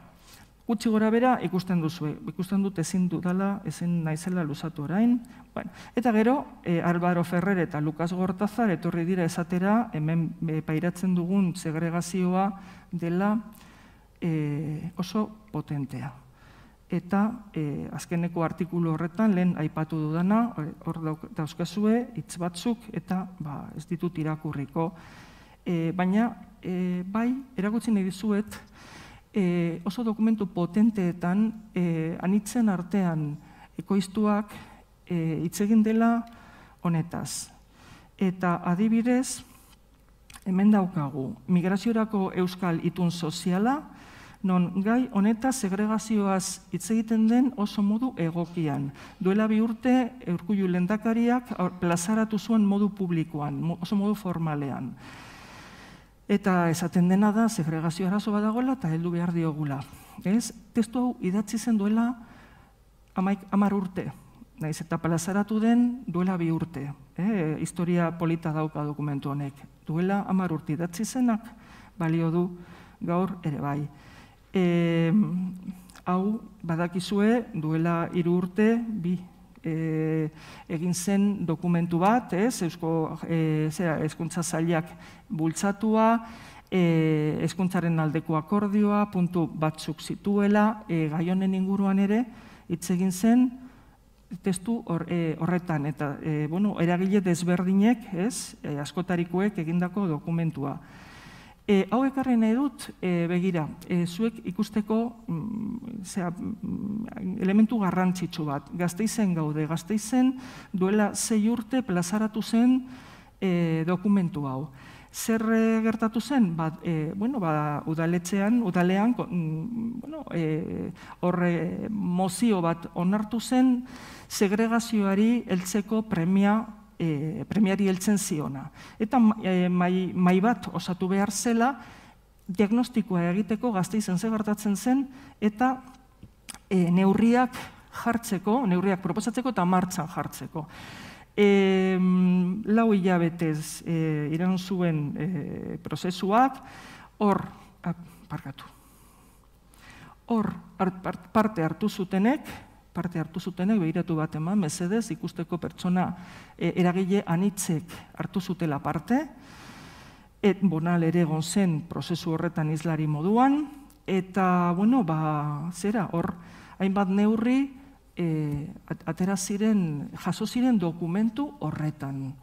gutxi gora bera ikusten duzu, ikusten dut ezin dudala, ezin naizela luzatu orain. Bueno, eta gero, e, Álvaro Ferrer eta Lukas Gortazar etorri dira esatera, hemen e, pairatzen dugun segregazioa dela, e, oso potentea. Eta e, azkeneko artikulu horretan lehen aipatu dudana, hor dauzkazue, hitz batzuk eta ba, ez ditut irakurriko. E, baina e, bai, eragutzi nahi dizuet, e, oso dokumentu potenteetan e, anitzen artean ekoiztuak e, hitz egin dela honetaz. Eta adibidez, hemen daukagu, migraziorako euskal itun soziala, non gai honeta segregazioaz hitz egiten den oso modu egokian. Duela bi urte Urkullu lendakariak plazaratu zuen modu publikoan, oso modu formalean. Eta esaten dena da segregazio arazo badagoela eta heldu behar diogula. Ez? Testu hau idatzi zen duela amaik, amar urte. Naiz eta plazaratu den duela bi urte. Eh? Historia polita dauka dokumentu honek. Duela amar urte idatzi zenak balio du gaur ere bai e, hau badakizue duela hiru urte, bi e, egin zen dokumentu bat, ez, eusko e, zera, eskuntza zailak bultzatua, e, eskuntzaren aldeko akordioa, puntu batzuk zituela, e, gaionen inguruan ere, hitz egin zen, testu e, horretan, eta e, bueno, eragile desberdinek, ez, e, askotarikoek egindako dokumentua. E, hau ekarri nahi dut, e, begira, e, zuek ikusteko mm, zera, mm, elementu garrantzitsu bat. Gazteizen gaude, gazteizen duela zei urte plazaratu zen e, dokumentu hau. Zer gertatu zen? Ba, e, bueno, ba, udaletxean, udalean, mm, bueno, e, horre mozio bat onartu zen, segregazioari heltzeko premia e, premiari heltzen ziona. Eta e, mai, mai bat osatu behar zela, diagnostikoa egiteko gazte izan gertatzen zen, eta e, neurriak jartzeko, neurriak proposatzeko eta martxan jartzeko. E, lau hilabetez e, iran zuen e, prozesuak, hor, parkatu, hor parte hartu zutenek, parte hartu zutenek, behiratu bat eman, mesedez, ikusteko pertsona e, eragile anitzek hartu zutela parte, et bonal ere egon zen prozesu horretan izlari moduan, eta, bueno, ba, zera, hor, hainbat neurri, e, atera ziren, jaso ziren dokumentu horretan.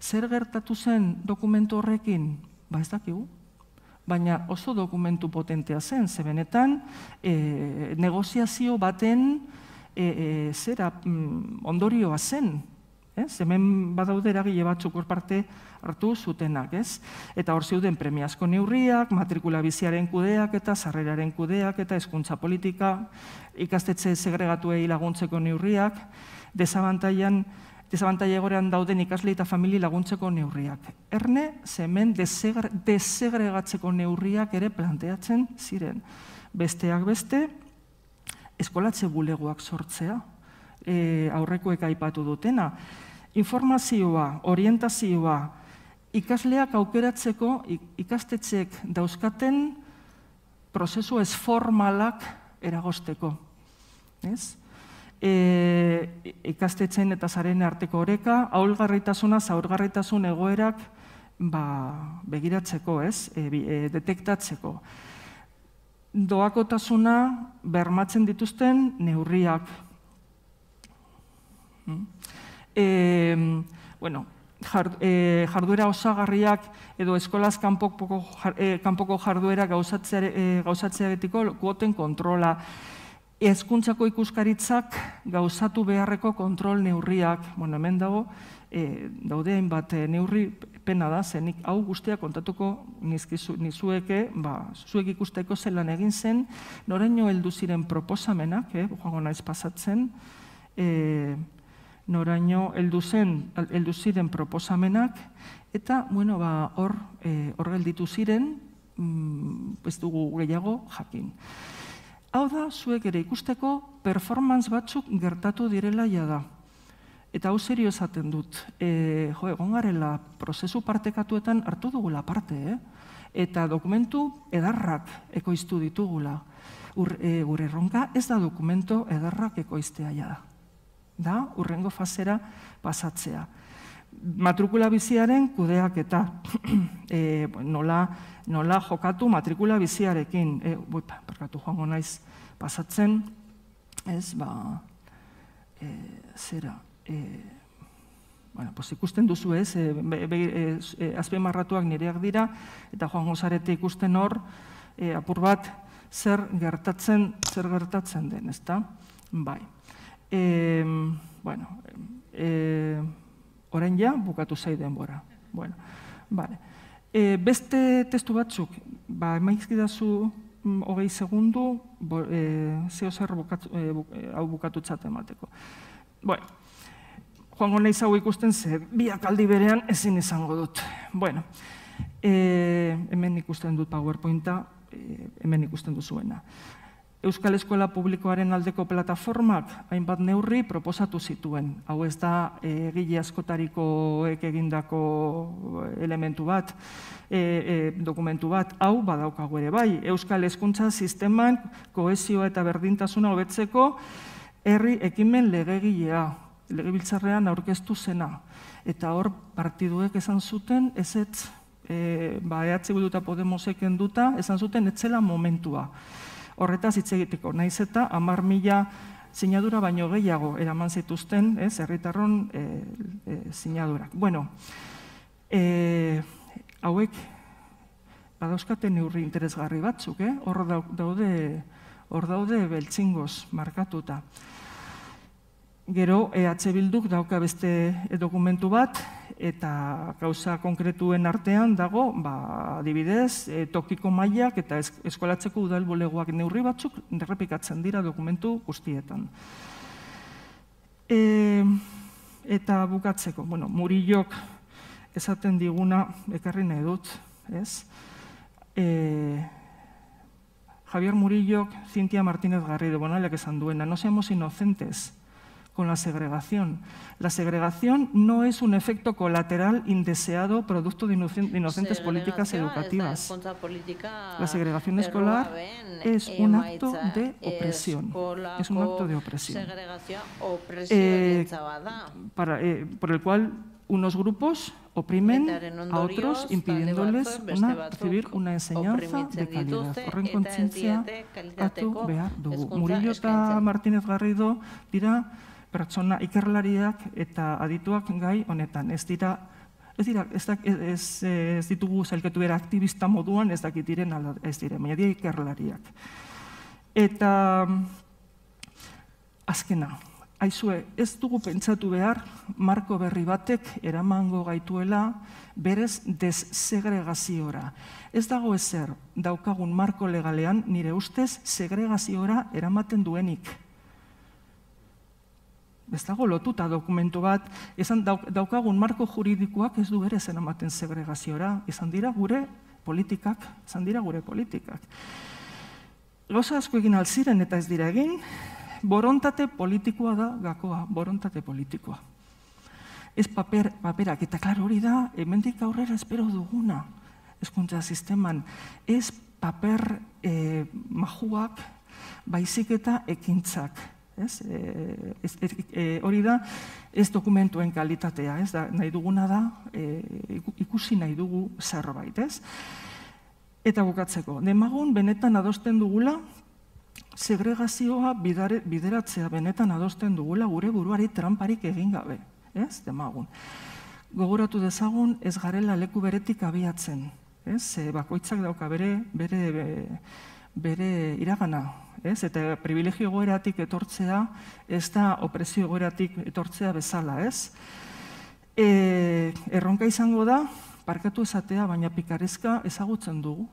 Zer gertatu zen dokumentu horrekin? Ba, ez dakigu. Baina oso dokumentu potentea zen, ze benetan, e, negoziazio baten, e, e, zera mm, ondorioa zen. Ez? Hemen badaude eragile batzuk hor parte hartu zutenak, ez? Eta hor zeuden premiazko neurriak, matrikula biziaren kudeak eta sarreraren kudeak eta hezkuntza politika, ikastetxe segregatuei laguntzeko neurriak, desabantaian desabantaia egorean dauden ikasle eta famili laguntzeko neurriak. Erne, zemen desegregatzeko neurriak ere planteatzen ziren. Besteak beste, eskolatze bulegoak sortzea, e, aurrekoek aipatu dutena. Informazioa, orientazioa, ikasleak aukeratzeko ikastetxek dauzkaten prozesu ez formalak eragosteko. Ez? E, ikastetxen eta zaren arteko oreka, aulgarritasuna, zaurgarritasun egoerak ba, begiratzeko, ez? E, e, detektatzeko doakotasuna bermatzen dituzten neurriak. E, bueno, e, jarduera osagarriak edo eskolaz kanpoko, e, kanpoko jarduera gauzatzea, e, gauzatzea betiko kuoten kontrola. Ezkuntzako ikuskaritzak gauzatu beharreko kontrol neurriak, bueno, hemen dago, e, daude hainbat neurri pena da, zenik hau guztia kontatuko nizkizu, nizueke, ba, zuek ikusteko zelan egin zen, noraino heldu ziren proposamenak, eh, joango naiz pasatzen, e, noraino heldu zen, heldu ziren proposamenak, eta, bueno, ba, hor, e, hor gelditu ziren, mm, ez dugu gehiago jakin. Hau da, zuek ere ikusteko performance batzuk gertatu direla da. Eta hau serio esaten dut, e, jo, egon garela prozesu partekatuetan hartu dugula parte, eh? eta dokumentu edarrak ekoiztu ditugula. Ur, e, gure erronka ez da dokumento edarrak ekoiztea ja da. Da, urrengo fasera pasatzea. Matrikula biziaren kudeak eta e, nola, nola jokatu matrikula biziarekin. E, bui, perkatu joango naiz pasatzen, ez, ba, e, zera, e, bueno, pues ikusten duzu ez, e, e, e, azpemarratuak nireak dira, eta joan gozarete ikusten hor, e, apur bat, zer gertatzen, zer gertatzen den, ezta? Bai. E, bueno, e, orain ja, bukatu zai denbora. Bueno, vale. E, beste testu batzuk, ba, emaizkidazu mm, hogei segundu, bo, e, zeo zer bukatu, e, hau bukatu emateko. Bueno, joango nahi zau ikusten ze, biak aldi berean ezin izango dut. Bueno, e, hemen ikusten dut PowerPointa, e, hemen ikusten duzuena. Euskal Eskola Publikoaren aldeko plataformak hainbat neurri proposatu zituen. Hau ez da egile askotariko egindako elementu bat, e, e, dokumentu bat, hau badaukagu ere bai. Euskal Hezkuntza Sisteman kohesioa eta berdintasuna hobetzeko herri ekimen legegilea legebiltzarrean aurkeztu zena. Eta hor partiduek esan zuten, ez ez, e, ba, EH Bildu Podemosek enduta, esan zuten, etzela momentua. Horretaz hitz egiteko, naiz eta amar mila sinadura baino gehiago eraman zituzten, ez, herritarron e, e, sinadurak. Bueno, e, hauek, badauzkate neurri interesgarri batzuk, eh? hor daude, hor daude beltzingoz markatuta. Gero, EH Bilduk dauka beste dokumentu bat, eta gauza konkretuen artean dago, ba, adibidez, e, tokiko mailak eta eskolatzeko udalbolegoak neurri batzuk derrepikatzen dira dokumentu guztietan. E, eta bukatzeko, bueno, murillok esaten diguna ekarri nahi dut, ez? E, Javier Murillok, Cintia Martínez Garrido, bonaleak esan duena, no seamos inocentes, con la segregación. La segregación no es un efecto colateral indeseado producto de inocentes políticas educativas. La segregación escolar es un acto de opresión. Es un acto de opresión. Eh, para, eh, por el cual unos grupos oprimen a otros impidiéndoles una, recibir una enseñanza de calidad. Horren kontzientzia atu behar dugu. Murillo eta Martínez Garrido dira pertsona ikerlariak eta adituak gai honetan. Ez dira, ez dira, ez, da, ez, ez ditugu zailketu bera aktivista moduan, ez dakit diren, ez dire, baina dira ikerlariak. Eta azkena, aizue, ez dugu pentsatu behar, marko berri batek eramango gaituela berez dessegregaziora. Ez dago ezer daukagun marko legalean nire ustez segregaziora eramaten duenik ez dago lotuta dokumentu bat, esan daukagun marko juridikoak ez du ere zen amaten segregaziora, izan dira gure politikak, izan dira gure politikak. Gauza asko egin alziren eta ez dira egin, borontate politikoa da gakoa, borontate politikoa. Ez paper, paperak, eta klar hori da, hemendik aurrera espero duguna, eskuntza sisteman, ez paper eh, majuak, baizik eta ekintzak, ez? E, ez, e, hori da, ez dokumentuen kalitatea, ez da, nahi duguna da, e, ikusi nahi dugu zerbait, ez? Eta bukatzeko, demagun benetan adosten dugula, segregazioa bidare, bideratzea benetan adosten dugula gure buruari tramparik egin gabe, ez? Demagun. Gogoratu dezagun ez garela leku beretik abiatzen, ez? Bakoitzak dauka bere, bere, bere iragana, ez? Eta privilegio goeratik etortzea, ez da opresio goeratik etortzea bezala, ez? E, erronka izango da, parkatu esatea, baina pikarezka ezagutzen dugu,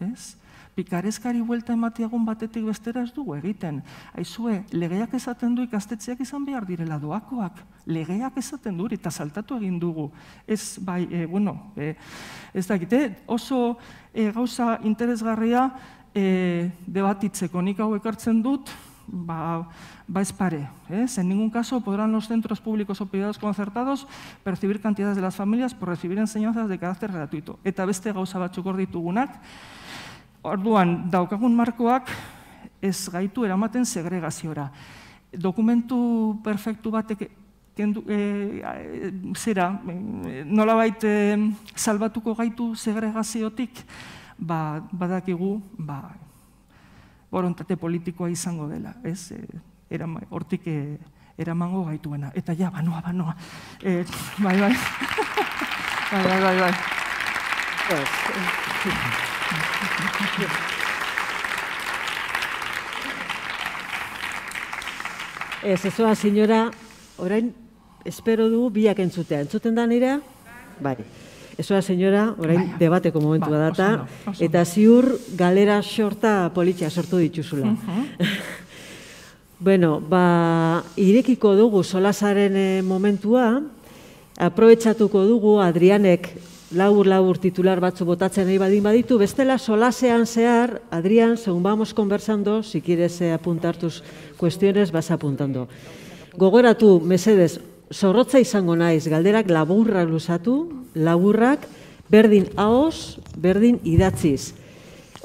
ez? Pikarezkari buelta ematiagun batetik bestera ez dugu egiten. Aizue, legeak esaten du ikastetzeak izan behar direla doakoak. Legeak esaten du eta saltatu egin dugu. Ez, bai, e, bueno, e, ez dakite, oso e, gauza interesgarria, e, debatitzeko nik hau ekartzen dut, ba, ba ez pare. ¿eh? En ningún caso podrán los centros públicos o privados concertados percibir cantidades de las familias por recibir enseñanzas de carácter gratuito. Eta beste gauza batzuk hor ditugunak, orduan daukagun markoak ez gaitu eramaten segregaziora. Dokumentu perfektu batek kendu, e, zera, e, nolabait e, salbatuko gaitu segregaziotik, ba, badakigu ba, borontate politikoa izango dela, ez? E, erama, hortik e, eramango gaituena. Eta ja, banoa, banoa. E, bai, bai. bai, bai, bai, bai. Ez, ez senyora, orain, espero du biak entzutea. Entzuten da nire? Bai. Esoa, senyora, orain Baia. debateko momentua ba, data, eta ziur galera sorta politia sortu dituzula. bueno, ba, irekiko dugu solasaren eh, momentua, aprobetsatuko dugu Adrianek labur-labur titular batzu botatzen nahi badin baditu, bestela solasean zehar, Adrian, segun vamos conversando, si quieres eh, apuntar tus cuestiones, vas apuntando. Gogoratu, mesedes, zorrotza izango naiz, galderak laburrak lusatu, laburrak, berdin haos, berdin idatziz.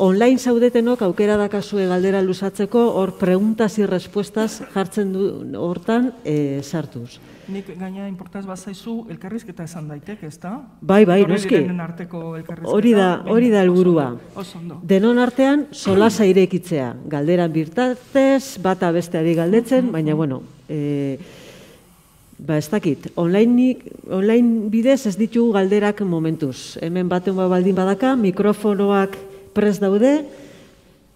Online zaudetenok aukera dakazue galdera luzatzeko, hor preguntas y respuestas jartzen du hortan e, sartuz. Nik gaina importaz bazaizu elkarrizketa esan daitek, ez da? Bai, bai, noski. Hori da, hori da helburua. Denon artean solasa irekitzea, galderan birtatez, bata besteari galdetzen, baina bueno, e, ba ez dakit, online, online bidez ez ditugu galderak momentuz. Hemen baten baldin badaka, mikrofonoak prez daude,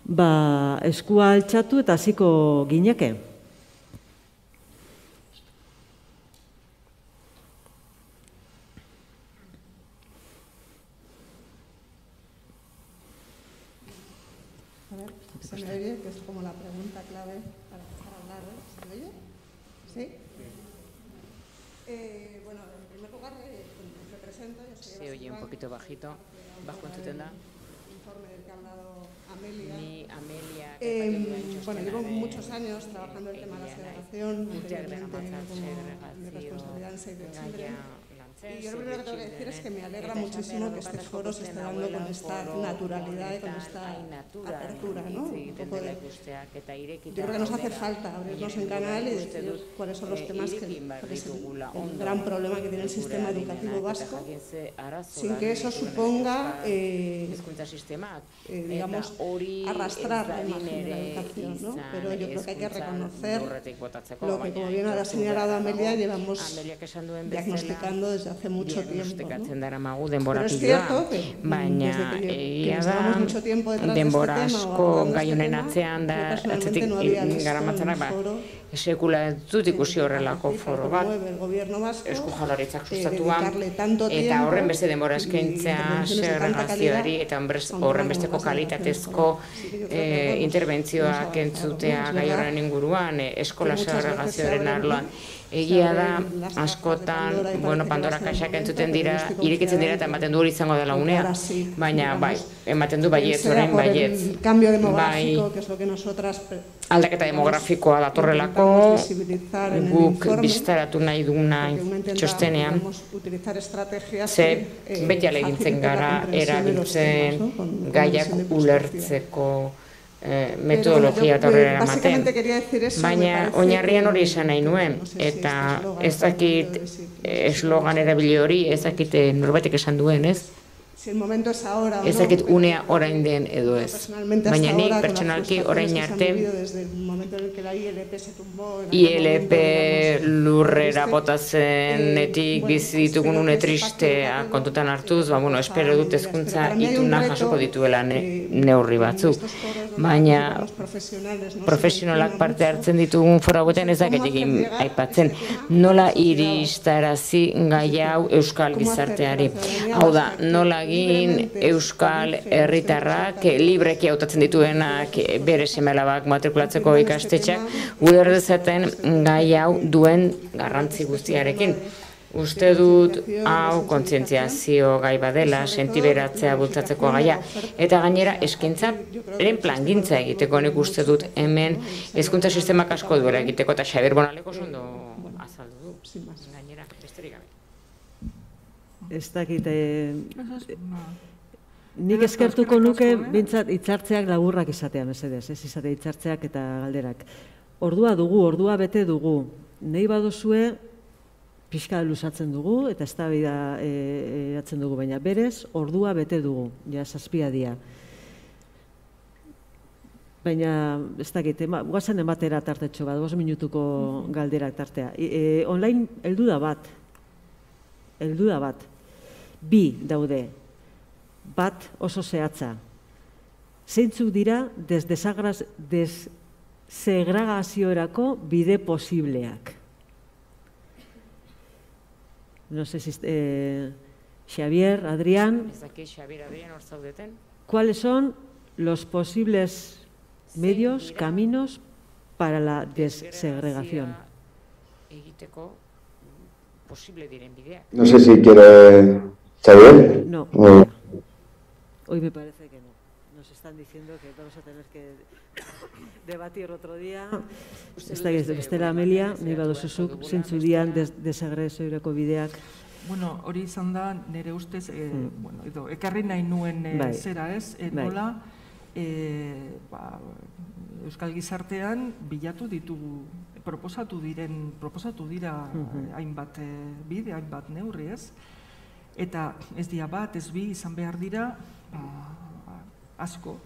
ba eskua altxatu eta hasiko gineke. Se me oye, que es como la pregunta clave para empezar a hablar. ¿eh? ¿Se me oye? ¿Sí? Eh, bueno, en primer lugar, eh, me presento. Yo soy Se oye un poquito bajito. Bajo en tutela. informe del que ha hablado Amelia. Ni Amelia. Eh, bueno, llevo muchos años trabajando el tema de la segregación. Anteriormente como mi responsabilidad en Save the Children. Y yo lo primero que tengo que decir es que me alegra muchísimo que este foro se esté dando con esta naturalidad y con esta apertura, ¿no? Un poco de... Yo creo que nos hace falta abrirnos en canal y decir cuáles son los temas que, es el, gran problema que tiene el sistema educativo vasco, sin que eso suponga, eh, eh, digamos, arrastrar la imagen de la educación, ¿no? Pero yo creo que hay que reconocer lo que, como bien ha señalado Amelia, llevamos diagnosticando desde hace mucho tiempo. ¿no? denbora Pero es cierto que, baina egia da denbora asko gai honen atzean da atzetik garamatzenak ba sekula ez dut ikusi horrelako foro bat. Esku jalaritzak sustatuan eta horren beste denbora eskaintzea segregazioari eta horren besteko kalitatezko eh, interbentzioak entzutea gai horren inguruan eh, eskola segregazioaren arloan. egia da askotan, bueno, Pandora kaxak entzuten dira, irekitzen dira eta ematen du hori izango dela unea, baina bai, ematen du baiet, orain baiet. Bai, aldaketa demografikoa datorrelako, guk biztaratu nahi duguna txostenean, ze beti alegintzen gara erabiltzen gaiak ulertzeko, eh, metodologia eta horrela ematen. Baina oinarrian hori esan nahi nuen, eta ez dakit eslogan erabili hori, ez dakit eh, norbatek esan duen, ez? Si el momento es ahora Ez dakit unea orain den edo ez. Baina nik pertsonalki orain arte ILP lurrera botazenetik bizi ditugun une tristea kontutan hartuz, ba, bueno, espero dut ezkuntza ituna jasoko dituela neurri batzuk. Baina profesionalak parte hartzen ditugun fora hauetan ez dakit egin aipatzen. Nola iristarazi gai hau euskal gizarteari. Hau da, nola egin euskal herritarrak libreki hautatzen dituenak bere semelabak matrikulatzeko ikastetxeak gure dezaten gai hau duen garrantzi guztiarekin. Uste dut hau kontzientziazio gai badela, sentiberatzea bultzatzeko gaia, eta gainera eskaintza eren plangintza egiteko nik uste dut hemen hezkuntza sistemak asko duela egiteko, eta Xabier Bonaleko zondo azaldu du, gainera, besterik gabe ez dakit, e, nik eskertuko nuke bintzat itzartzeak laburrak izatea, mesedez, ez? Izate itzartzeak eta galderak. Ordua dugu, ordua bete dugu, nahi baduzue, pixka lusatzen dugu, eta ez da bida e, dugu, baina berez, ordua bete dugu, ja, zazpia dia. Baina, ez dakit, ema, guazen ematera tartetxo bat, bos minutuko galderak tartea. E, online, heldu da bat, heldu da bat bi daude. Bat oso zehatza. Zeintzuk dira dessegragazioerako bide posibleak. No sé si eh, Xavier, Adrián. Xavier, Adrián, ¿Cuáles son los posibles medios, caminos para la desegregación? No sé si quiere ¿Está No. Hoy me parece que no. Nos están diciendo que vamos a tener que debatir otro día. Ez da, bestela Amelia, nahi baduzuzuk, zentzu dian desagresoireko bideak. Bueno, hori izan da, nire ustez, e, mm. bueno, edo, ekarri nahi nuen e, zera ez, e, nola, e, ba, Euskal Gizartean bilatu ditugu, proposatu diren, proposatu dira mhm. hainbat e, bide, hainbat neurri ez, eta ez dia bat, ez bi, izan behar dira, ba, asko,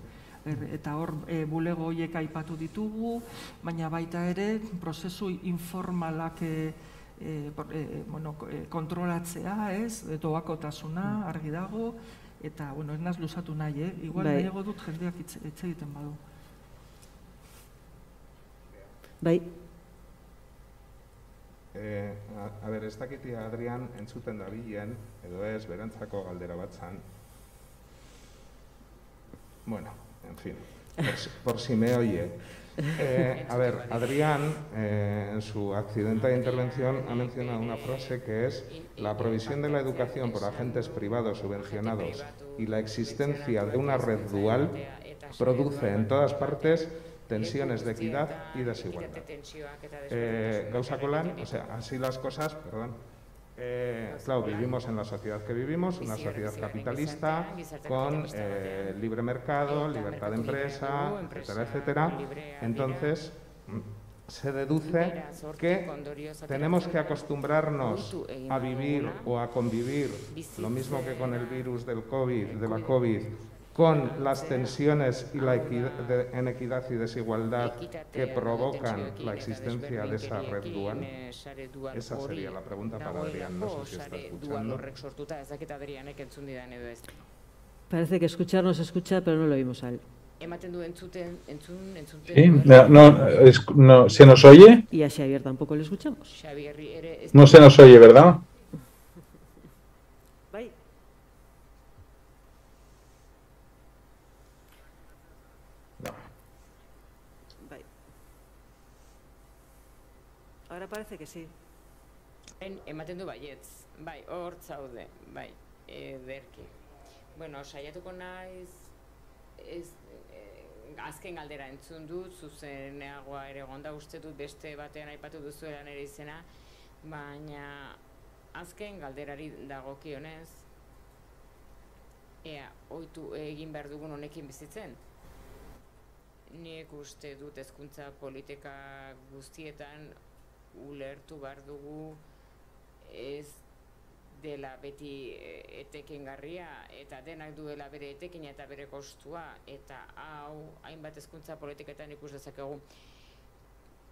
er, eta hor e, bulego horiek aipatu ditugu, baina baita ere prozesu informalak e, e, e, bueno, e, kontrolatzea, ez, doakotasuna, mm. argi dago, eta, bueno, ez naz luzatu nahi, eh? igual bai. nahiago dut jendeak etxe egiten badu. Bai. Eh, a, a ber, ez dakiti Adrian entzuten da bilen, edo ez, berantzako galdera bat zan. Bueno, en fin, por, si me oye. Eh, a ver, Adrián, eh, en su accidentada intervención, ha mencionado una frase que es la provisión de la educación por agentes privados subvencionados y la existencia de una red dual produce en todas partes tensiones de equidad y desigualdad. Eh, Colán, o sea, así las cosas, perdón, eh, claro, vivimos en la sociedad que vivimos, una sociedad capitalista, con eh, libre mercado, libertad de empresa, etcétera, etcétera. Entonces, mm, se deduce que tenemos que acostumbrarnos a vivir o a convivir, lo mismo que con el virus del COVID, de la COVID, con las tensiones y la inequidad y desigualdad que provocan la existencia de esa red dual? Esa sería la pregunta para Adrián, no sé si está escuchando. Parece que escucharnos escucha, pero no lo oímos a él. Sí, no, no, ¿Se nos oye? Y a Xavier tampoco le escuchamos. No se nos oye, ¿verdad? Parece que sí. En, ematen du baietz, bai, hor zaude, bai, ederki. Bueno, saiatuko naiz, ez, eh, azken galdera entzun dut, zuzeneagoa ere gonda uste dut beste batean aipatu duzuela nire izena, baina azken galderari dagokionez, ea, oitu egin behar dugun honekin bizitzen, Nik uste dut hezkuntza politika guztietan ulertu behar dugu ez dela beti eh, etekengarria eta denak duela bere etekin eta bere kostua eta hau hainbat hezkuntza politiketan ikus dezakegu.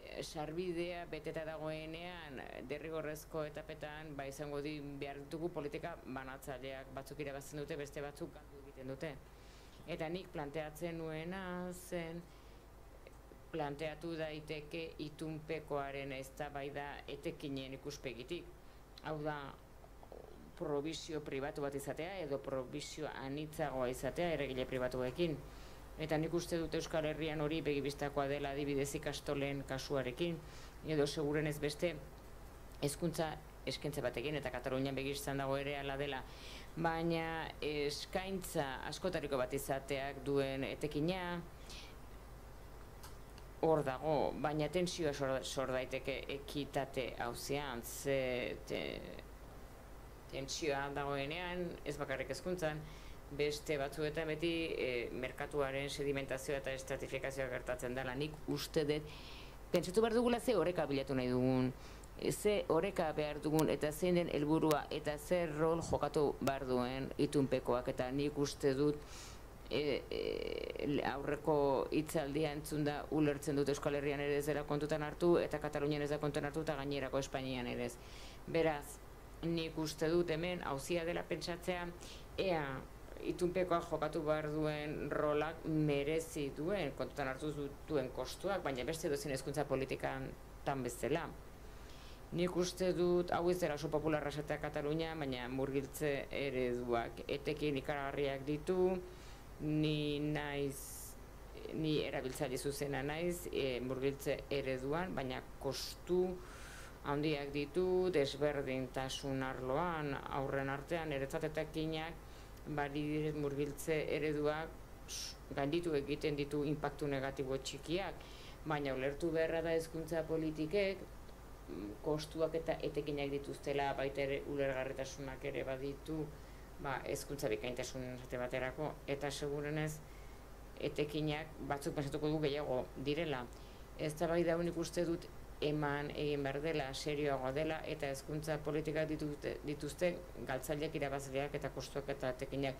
Eh, sarbidea beteta dagoenean derrigorrezko etapetan ba izango di behar dugu politika banatzaileak batzuk irabazten dute beste batzuk galdu egiten dute. Eta nik planteatzen nuena zen planteatu daiteke itunpekoaren eztabaida etekinen ikuspegitik. Hau da, probizio pribatu bat izatea edo probizio anitzagoa izatea erregile pribatuekin. Eta nik uste dut Euskal Herrian hori begibistakoa dela adibidez ikastolen kasuarekin, edo seguren ez beste hezkuntza eskentze batekin eta Katalunian begistan dago ere ala dela. Baina eskaintza askotariko bat izateak duen etekina, hor dago, baina tensioa sor, daiteke ekitate hauzean, ze te, tensioa dagoenean, ez bakarrik ezkuntzan, beste batzuetan beti e, merkatuaren sedimentazioa eta estratifikazioa gertatzen dela, nik uste dut, pentsatu behar dugula ze horreka bilatu nahi dugun, ze horreka behar dugun eta zein den helburua eta zer rol jokatu behar duen itunpekoak. Eta nik uste dut e, e, aurreko hitzaldia entzun da ulertzen dut Euskal Herrian ere ez dela kontutan hartu eta Katalunian ez da kontutan hartu eta gainerako Espainian ere ez. Beraz, nik uste dut hemen hauzia dela pentsatzea ea itunpekoa jokatu behar duen rolak merezi duen, kontutan hartu duen kostuak, baina beste duzien hezkuntza politikan tan bezala. Nik uste dut, hau ez dela oso popularra esatea Katalunia, baina murgiltze ereduak etekin ikaragarriak ditu, ni naiz ni erabiltzaile zuzena naiz e, murgiltze ereduan, baina kostu handiak ditu desberdintasun arloan aurren artean eretzatetekinak bari direz murgiltze ereduak ganditu egiten ditu inpaktu negatibo txikiak, baina ulertu beharra da hezkuntza politikek kostuak eta etekinak dituztela baita ere ulergarretasunak ere baditu ba, ezkuntza bikaintasun zate baterako, eta segurenez etekinak batzuk pensatuko du gehiago direla. Ez da bai da unik uste dut eman egin behar dela, serioago dela, eta hezkuntza politikak dituzte, dituzte galtzaileak irabazleak eta kostuak eta etekinak.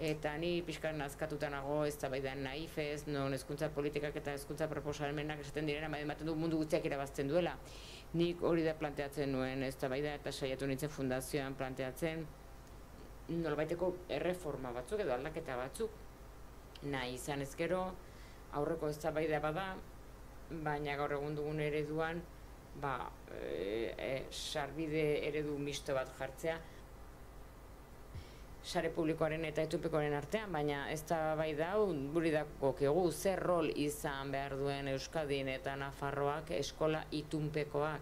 Eta ni pixkan nazkatuta nago ez da bai da naifez, non hezkuntza politikak eta hezkuntza proposalmenak esaten direna, bai ematen du mundu guztiak irabazten duela. Nik hori da planteatzen nuen ez da bai da eta saiatu nintzen fundazioan planteatzen, nolbaiteko erreforma batzuk edo aldaketa batzuk. Nahi izan ezkero aurreko eztabaida bada baina gaur egun dugun ereduan ba e, e, sarbide eredu misto bat jartzea sare publikoaren eta etupekoaren artean, baina ez da bai dau, buri dago zer rol izan behar duen Euskadin eta Nafarroak eskola itunpekoak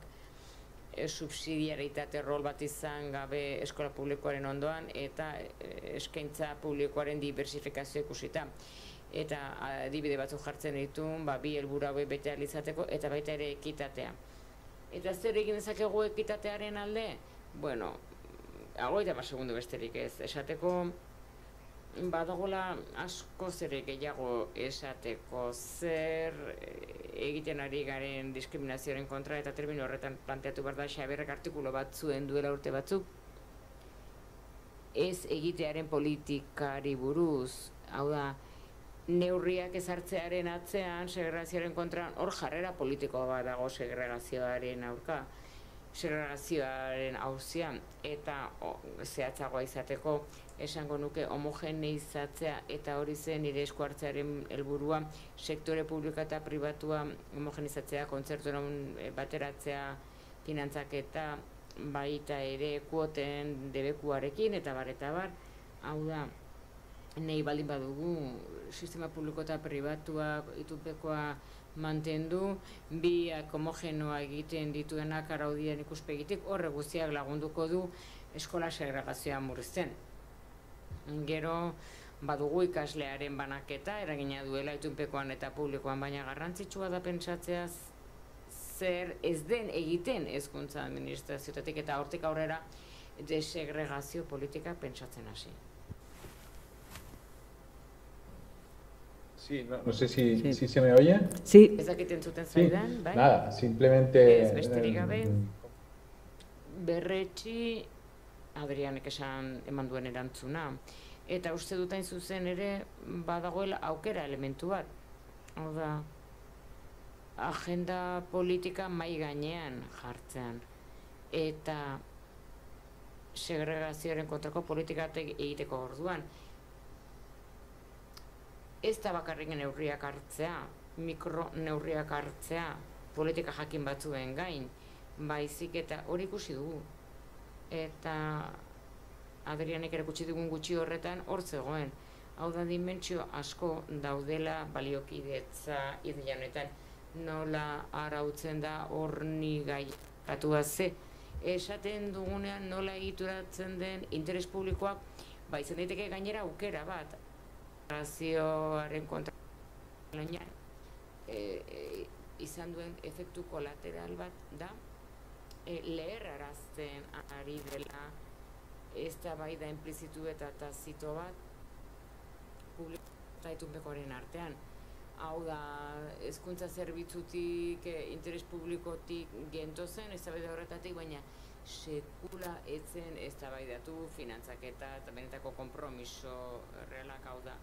subsidiaritate rol bat izan gabe eskola publikoaren ondoan eta eh, eskaintza publikoaren diversifikazio ikusita. Eta adibide batzuk jartzen ditu, ba, bi helburu hauek bete alizateko eta baita ere ekitatea. Eta zer egin dezakegu ekitatearen alde? Bueno, hau eta segundu besterik ez. Esateko, badagola asko zer gehiago esateko zer eh, egiten ari garen diskriminazioaren kontra eta termino horretan planteatu behar da xaberrek artikulo bat zuen duela urte batzuk. Ez egitearen politikari buruz hau da neurriak ezartzearen atzean segregazioaren kontra hor jarrera politikoa bat dago segregazioaren aurka segregazioaren hauzian eta zehatzagoa izateko esango nuke homogeneizatzea eta hori zen nire esku hartzearen helburua sektore publika eta pribatua homogeneizatzea, kontzertu e, bateratzea, finantzak eta baita ere kuoten debekuarekin eta bar eta bar, hau da, nahi baldin badugu sistema publiko eta pribatua itupekoa mantendu, biak homogenoa egiten dituenak araudien ikuspegitik, horre guztiak lagunduko du eskola segregazioa murrizten gero badugu ikaslearen banaketa eragina duela itunpekoan eta publikoan baina garrantzitsua da pentsatzea zer ez den egiten hezkuntza administrazioetatik eta hortik aurrera desegregazio politika pentsatzen hasi. Sí, no, no sé si, sí. si se me oye. Sí. Ez dakiten zuten zaidan, sí. bai? Nada, simplemente... Ez besterik gabe, berretxi Adrianek esan eman duen erantzuna. Eta uste dutain zuzen ere badagoela aukera elementu bat. Hau da, agenda politika mai gainean jartzen. Eta segregazioaren kontrako politikatek egiteko orduan. Ez da bakarrik neurriak hartzea, mikro neurriak hartzea, politika jakin batzuen gain, baizik eta hori ikusi dugu eta Adrianek ere gutxi dugun gutxi horretan hor zegoen. Hau da dimentsio asko daudela baliokidetza ideanetan nola arautzen da horni gai katua ze. Esaten dugunean nola egituratzen den interes publikoak ba izan daiteke gainera aukera bat. Razioaren kontra e, e, izan duen efektu kolateral bat da e, leherrarazten ari dela ez da bai da implizitu eta tazito bat publiko eta artean. Hau da, ezkuntza zerbitzutik, e, interes publikotik gento zen, ez da bai da horretatik, baina sekula etzen ez da bai datu finantzaketa eta benetako kompromiso realak hau da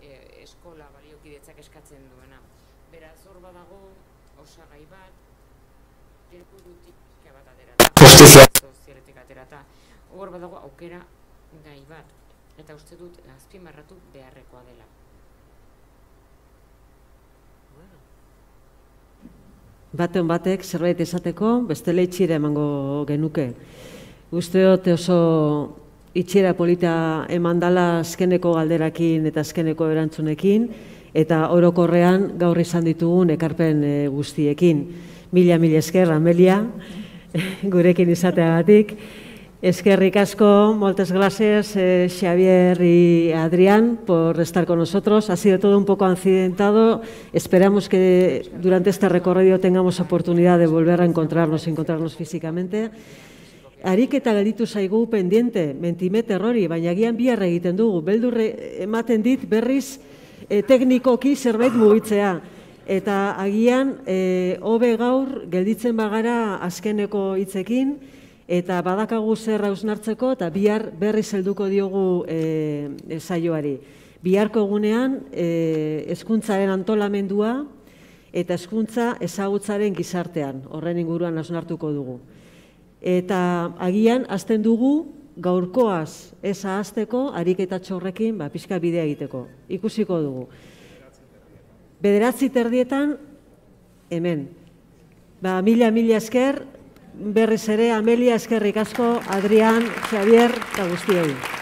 e, eskola baliokidetzak eskatzen duena. Beraz, hor badago, osagai bat, helburutik bat aterata. Justizia. Sozialetik aterata. Hor badago aukera gai bat. Eta uste dut azpimarratu beharrekoa dela. Baten batek zerbait esateko, beste leitxire emango genuke. Uste dut oso itxera polita eman dala azkeneko galderakin eta azkeneko erantzunekin, eta orokorrean gaur izan ditugun ekarpen eh, guztiekin. Mila, mila esker, Amelia. gurekin izateagatik. Eskerrik asko, moltes gracias eh, Xavier y Adrián por estar con nosotros. Ha sido todo un poco accidentado. Esperamos que durante este recorrido tengamos oportunidad de volver a encontrarnos, encontrarnos físicamente. Ariketa gelditu zaigu pendiente, mentime terrori, baina gian biarra egiten dugu. Beldurre ematen dit berriz e, teknikoki zerbait mugitzea. Eta agian, e, hobe gaur gelditzen bagara azkeneko hitzekin, eta badakagu zer hausnartzeko, eta bihar berri zelduko diogu e, saioari. Biharko egunean, e, eskuntzaren antolamendua, eta eskuntza ezagutzaren gizartean, horren inguruan hausnartuko dugu. Eta agian, azten dugu, gaurkoaz ez ahazteko, ariketa txorrekin, ba, pixka bidea egiteko. Ikusiko dugu. Bederatzi terdietan, hemen. Ba, mila, mila esker, berriz ere, Amelia eskerrik asko, Adrian, Xavier, eta guztioi.